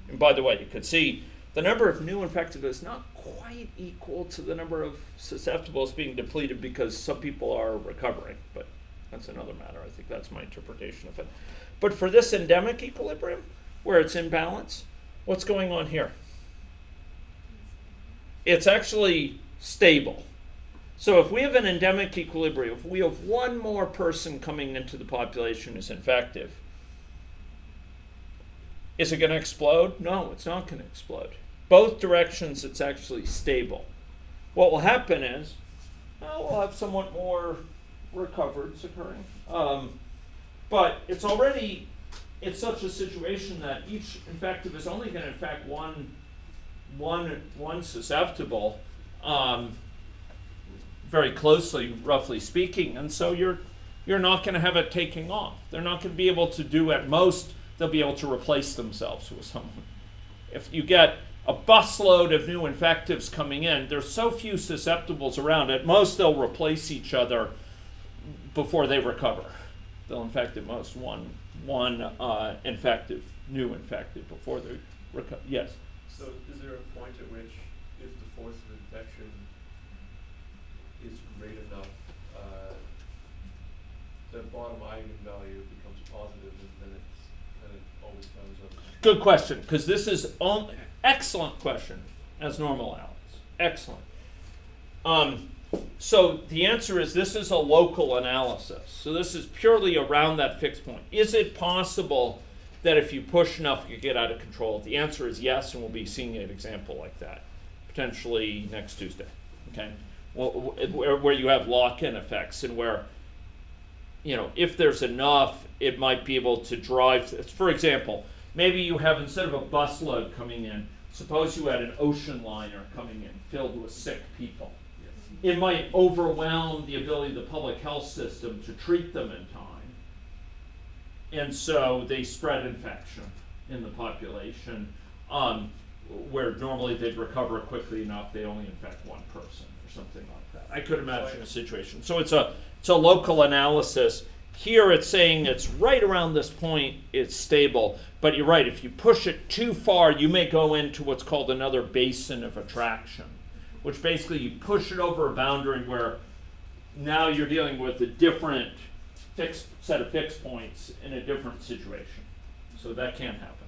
And by the way, you could see the number of new infectives is not quite equal to the number of susceptibles being depleted because some people are recovering, but that's another matter. I think that's my interpretation of it. But for this endemic equilibrium, where it's in balance, what's going on here? It's actually stable. So if we have an endemic equilibrium, if we have one more person coming into the population who's infective, is it going to explode? No, it's not going to explode. Both directions, it's actually stable. What will happen is, well, we'll have somewhat more recovered's occurring. Um, but it's already it's such a situation that each infective is only going to infect one one one susceptible um, very closely, roughly speaking, and so you're you're not going to have it taking off. They're not going to be able to do at most. They'll be able to replace themselves with someone. If you get a busload of new infectives coming in, there's so few susceptibles around. At most, they'll replace each other before they recover. They'll infect at most one one uh, infective, new infective before they recover. Yes. So is there a point at which if the is great enough, uh, the bottom eigenvalue becomes positive and then it's, always comes up? Good question, because this is on, excellent question as normal, Alex. Excellent. Um, so the answer is this is a local analysis. So this is purely around that fixed point. Is it possible that if you push enough, you get out of control? The answer is yes, and we'll be seeing an example like that potentially next Tuesday. Okay, where, where you have lock-in effects and where you know if there's enough, it might be able to drive. For example, maybe you have instead of a busload coming in, suppose you had an ocean liner coming in filled with sick people it might overwhelm the ability of the public health system to treat them in time. And so they spread infection in the population, um, where normally they'd recover quickly enough, they only infect one person something like that. I could imagine a situation. So it's a it's a local analysis. Here it's saying it's right around this point, it's stable. But you're right, if you push it too far, you may go into what's called another basin of attraction which basically you push it over a boundary where now you're dealing with a different fixed set of fixed points in a different situation. So that can happen.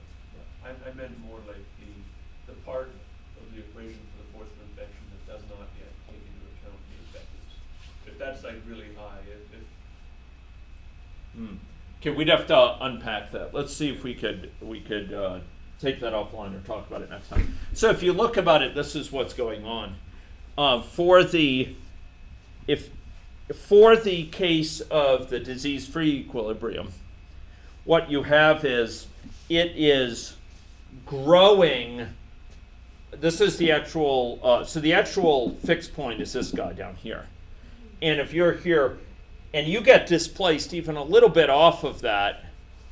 I, I meant more like the, the part of the equation for the force of infection that does not yet take into account the infectives. If that's like really high, if, if Hmm. Okay, we'd have to unpack that. Let's see if we could we could uh, take that offline or talk about it next time. So if you look about it, this is what's going on. Uh, for the if for the case of the disease-free equilibrium, what you have is it is growing. This is the actual. Uh, so the actual fixed point is this guy down here, and if you're here, and you get displaced even a little bit off of that,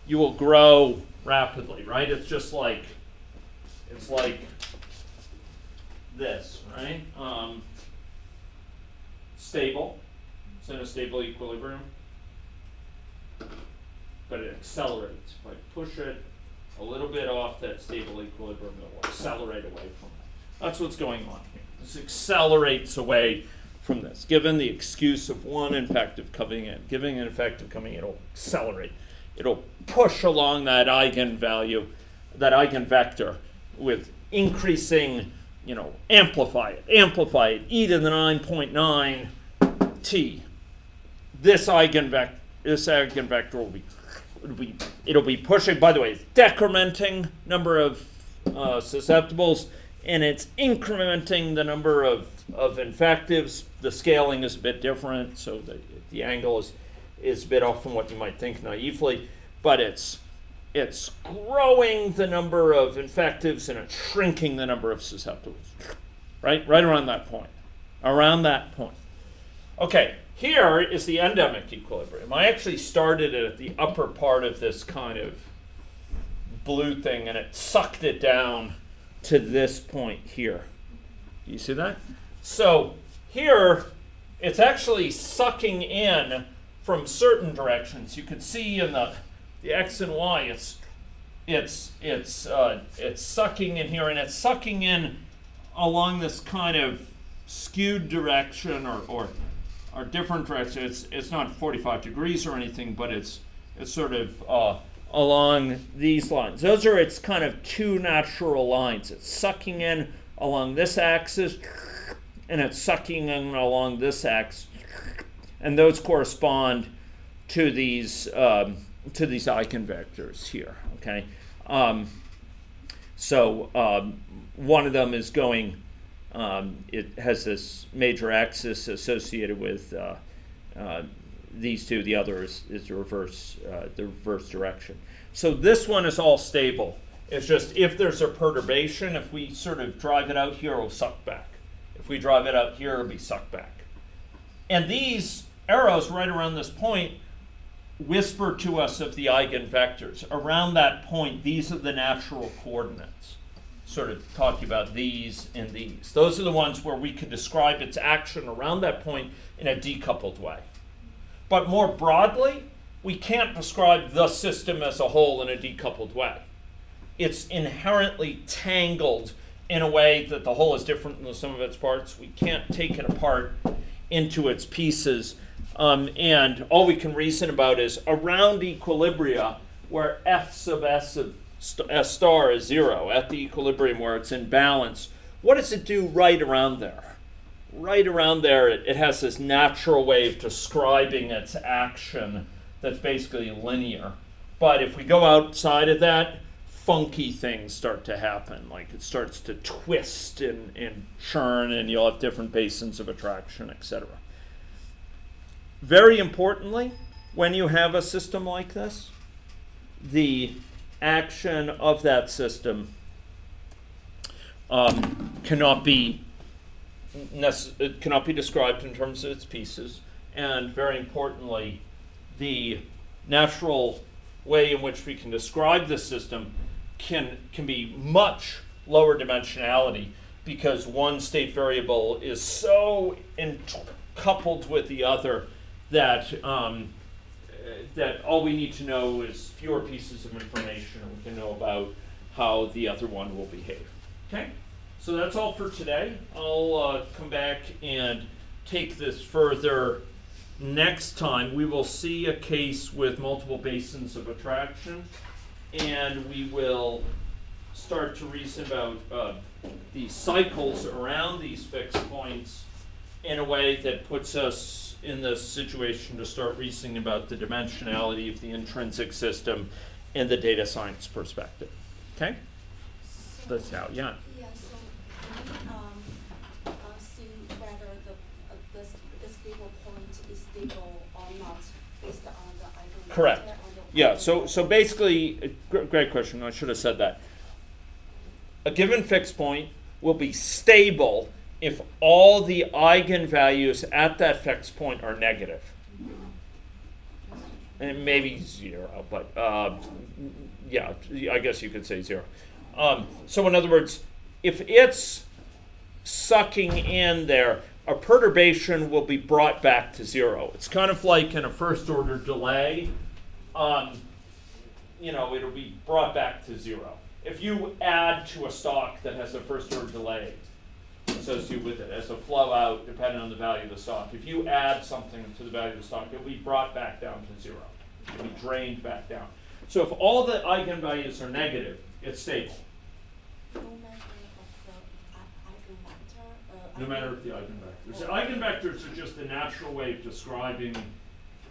you will grow rapidly, right? It's just like it's like this, right? Um, stable. It's in a stable equilibrium. But it accelerates. If I push it a little bit off that stable equilibrium, it will accelerate away from it. That's what's going on here. This accelerates away from this. Given the excuse of one infective coming in, giving an infective coming in, it'll accelerate. It'll push along that eigenvalue, that eigenvector, with increasing, you know, amplify it, amplify it, e to the 9.9 t. This eigenvector, this eigenvector will be, it'll be, it'll be pushing. By the way, it's decrementing number of uh, susceptibles, and it's incrementing the number of, of infectives. The scaling is a bit different, so the, the angle is is a bit off from what you might think naively, but it's it's growing the number of infectives and it's shrinking the number of susceptibles. Right? Right around that point. Around that point. Okay, here is the endemic equilibrium. I actually started it at the upper part of this kind of blue thing and it sucked it down to this point here. Do you see that? So here it's actually sucking in from certain directions. You can see in the, the x and y, it's it's it's uh, it's sucking in here, and it's sucking in along this kind of skewed direction or or, or different direction. It's it's not 45 degrees or anything, but it's it's sort of uh, along these lines. Those are its kind of two natural lines. It's sucking in along this axis, and it's sucking in along this axis and those correspond to these um, to these eigenvectors here. Okay, um, so um, one of them is going. Um, it has this major axis associated with uh, uh, these two, the other is, is the reverse, uh, the reverse direction. So this one is all stable. It's just if there's a perturbation, if we sort of drive it out here, it'll suck back. If we drive it out here, it'll be sucked back. And these arrows right around this point whisper to us of the eigenvectors. Around that point, these are the natural coordinates. Sort of talking about these and these. Those are the ones where we can describe its action around that point in a decoupled way. But more broadly, we can't describe the system as a whole in a decoupled way. It's inherently tangled in a way that the whole is different than the sum of its parts. We can't take it apart into its pieces. Um, and all we can reason about is around equilibria, where f sub s of st- s star is zero, at the equilibrium where it's in balance, what does it do right around there? Right around there, it, it has this natural way of describing its action that's basically linear. But if we go outside of that, funky things start to happen. Like it starts to twist and, and churn, and you'll have different basins of attraction, etc. Very importantly, when you have a system like this, the action of that system um, cannot be cannot be described in terms of its pieces, and very importantly, the natural way in which we can describe the system can can be much lower dimensionality because one state variable is so coupled with the other that um, that all we need to know is fewer pieces of information and we can know about how the other one will behave. Okay, so that's all for today. I'll uh, come back and take this further next time. We will see a case with multiple basins of attraction and we will start to reason about uh, the cycles around these fixed points in a way that puts us in the situation to start reasoning about the dimensionality of the intrinsic system in the data science perspective. Okay? So- That's how, yeah. Yeah, so we, um, uh, see whether the, uh, this, this stable point is stable or not based on the Correct. Yeah, so, so basically, uh, great question, I should have said that. A given fixed point will be stable if all the eigenvalues at that fixed point are negative. And maybe zero, but uh, yeah, I guess you could say zero. Um, so, in other words, if it's sucking in there, a perturbation will be brought back to zero. It's kind of like in a first order delay um, you know, it'll be brought back to zero. If you add to a stock that has a first order delay associated with it as a flow out, depending on the value of the stock, if you add something to the value of the stock, it'll be brought back down to zero. It'll be drained back down. So if all the eigenvalues are negative, it's stable. No matter of the eigenvector, uh. No matter the eigenvectors. The eigenvectors are just the natural way of describing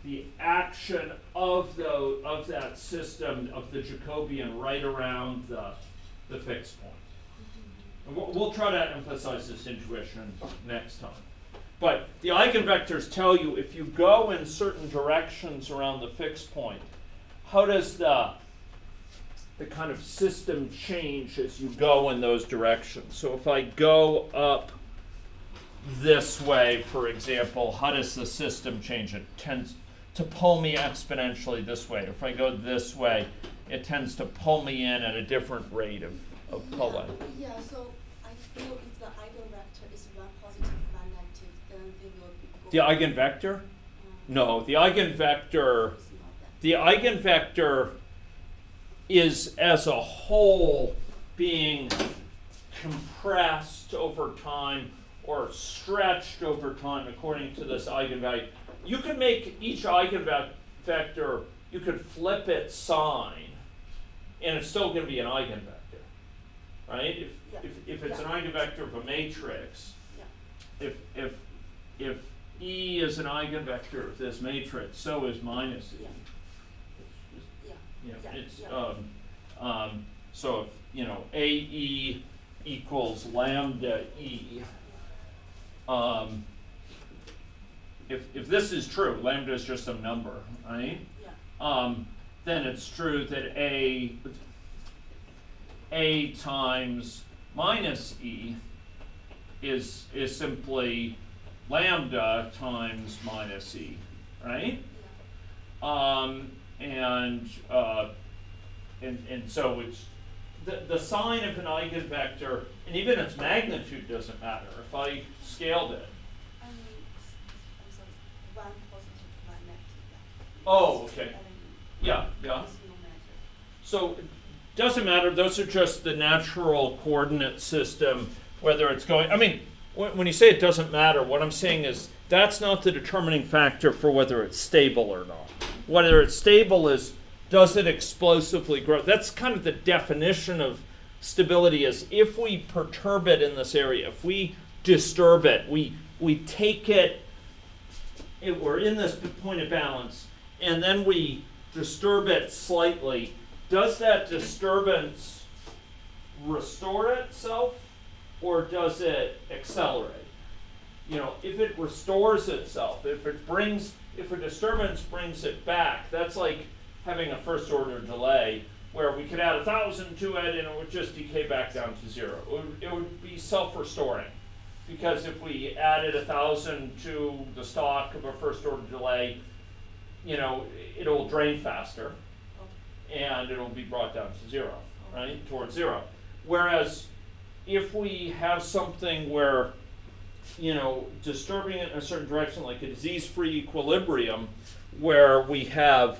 the action of the of that system of the Jacobian right around the the fixed point. And we'll, we'll try to emphasize this intuition next time. But the eigenvectors tell you if you go in certain directions around the fixed point, how does the the kind of system change as you go in those directions? So if I go up this way, for example, how does the system change? It tends to pull me exponentially this way. If I go this way, it tends to pull me in at a different rate of, of pulling. Yeah, so I feel if the eigenvector is one positive, one negative, then they will be. The eigenvector? um, No, the eigenvector, the eigenvector is as a whole being compressed over time or stretched over time according to this eigenvalue. You could make each eigenvector, you could flip its sign, and it's still going to be an eigenvector, right? If, Yeah. if, if it's an eigenvector of a matrix, Yeah. if, if, if E is an eigenvector of this matrix, so is minus E. Yeah. It's Yeah, Yeah, it's, yeah. um, um, so if, you know, AE equals lambda E, um, if, if this is true, lambda is just some number, right? Yeah. Um, then it's true that a a times minus e is is simply lambda times minus e, right? Um, and, uh, and, and so it's, the, the sign of an eigenvector, and even its magnitude doesn't matter. If I scaled it, I mean, s- I'm sorry, one positive, one negative. yeah. Oh, okay. yeah, yeah. So it doesn't matter. Those are just the natural coordinate system, whether it's going. I mean, when, when you say it doesn't matter, what I'm saying is that's not the determining factor for whether it's stable or not. Whether it's stable is does it explosively grow? That's kind of the definition of stability is if we perturb it in this area, if we disturb it, we we take it it, we're in this point of balance, and then we disturb it slightly, does that disturbance restore itself or does it accelerate? You know, if it restores itself, if it brings, if a disturbance brings it back, that's like having a first order delay where we could add a thousand to it and it would just decay back down to zero. It would, it would be self restoring because if we added a thousand to the stock of a first order delay, you know, it'll drain faster and it'll be brought down to zero, right? Towards zero. Whereas if we have something where, you know, disturbing it in a certain direction, like a disease free equilibrium, where we have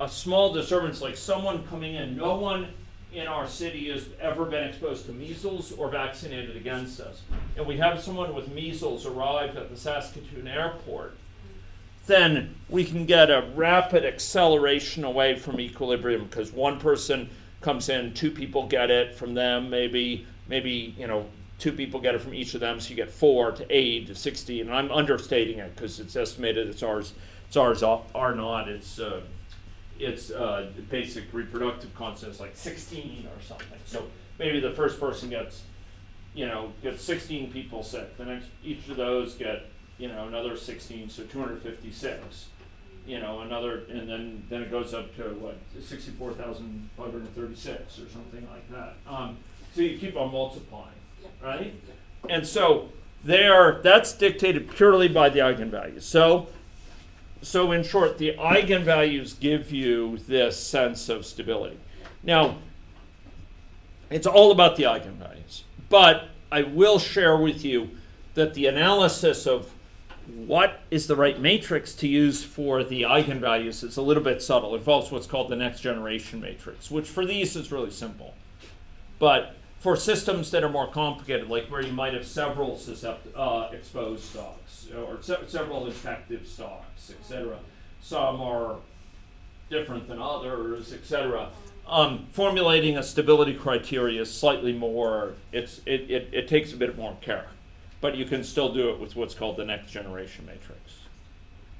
a small disturbance, like someone coming in, no one in our city has ever been exposed to measles or vaccinated against us. And we have someone with measles arrive at the Saskatoon airport, then we can get a rapid acceleration away from equilibrium because one person comes in, two people get it from them, maybe, maybe, you know, two people get it from each of them, so you get four to eight to 60, and I'm understating it because it's estimated it's ours, it's ours are not, it's, uh, it's uh, basic reproductive constant is like 16 or something. So maybe the first person gets, you know, gets 16 people sick. The next, each of those get, you know, another 16, so 256. You know, another, and then then it goes up to what 64,536 or something like that. Um, so you keep on multiplying, right? And so there, that's dictated purely by the eigenvalues. So, so in short, the eigenvalues give you this sense of stability. Now, it's all about the eigenvalues, but I will share with you that the analysis of what is the right matrix to use for the eigenvalues is a little bit subtle. It involves what's called the next generation matrix, which for these is really simple. But for systems that are more complicated, like where you might have several uh, exposed stocks or se- several infective stocks, etc., some are different than others, etc. Um, formulating a stability criteria is slightly more. It's it, it, it takes a bit more care, but you can still do it with what's called the next generation matrix.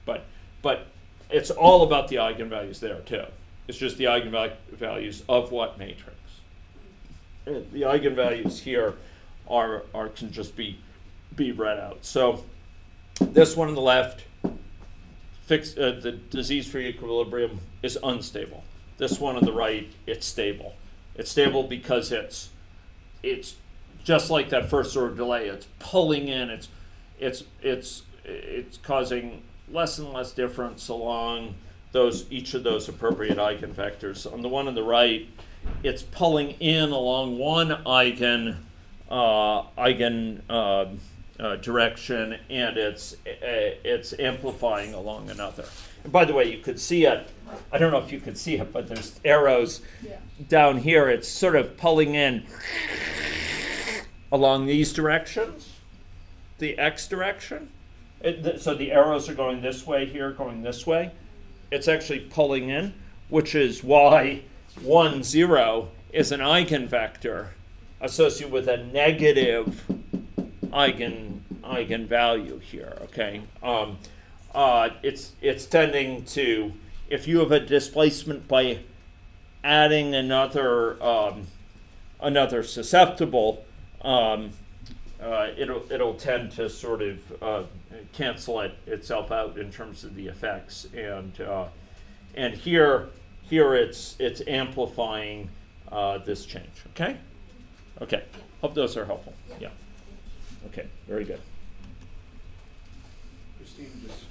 But but it's all about the eigenvalues there too. It's just the eigenvalues of what matrix. Uh, The eigenvalues here are are can just be be read out. So this one on the left, fix uh, the disease-free equilibrium is unstable. This one on the right, it's stable. It's stable because it's it's just like that first order delay. It's pulling in. It's it's it's it's causing less and less difference along those each of those appropriate eigenvectors. On the one on the right, it's pulling in along one eigen uh, eigen uh, uh, direction, and it's uh, it's amplifying along another. And by the way, you could see it. I don't know if you could see it, but there's arrows down here. It's sort of pulling in along these directions, the x direction. It, th- so the arrows are going this way here, going this way. It's actually pulling in, which is why 1, 0 is an eigenvector associated with a negative eigen eigenvalue here. Okay, um, uh, it's it's tending to if you have a displacement by adding another um, another susceptible, um, uh, it'll it'll tend to sort of uh, cancel it itself out in terms of the effects. And uh, and here here it's it's amplifying uh, this change. Okay. Okay. Hope those are helpful. Yeah. Okay. Very good. Christine just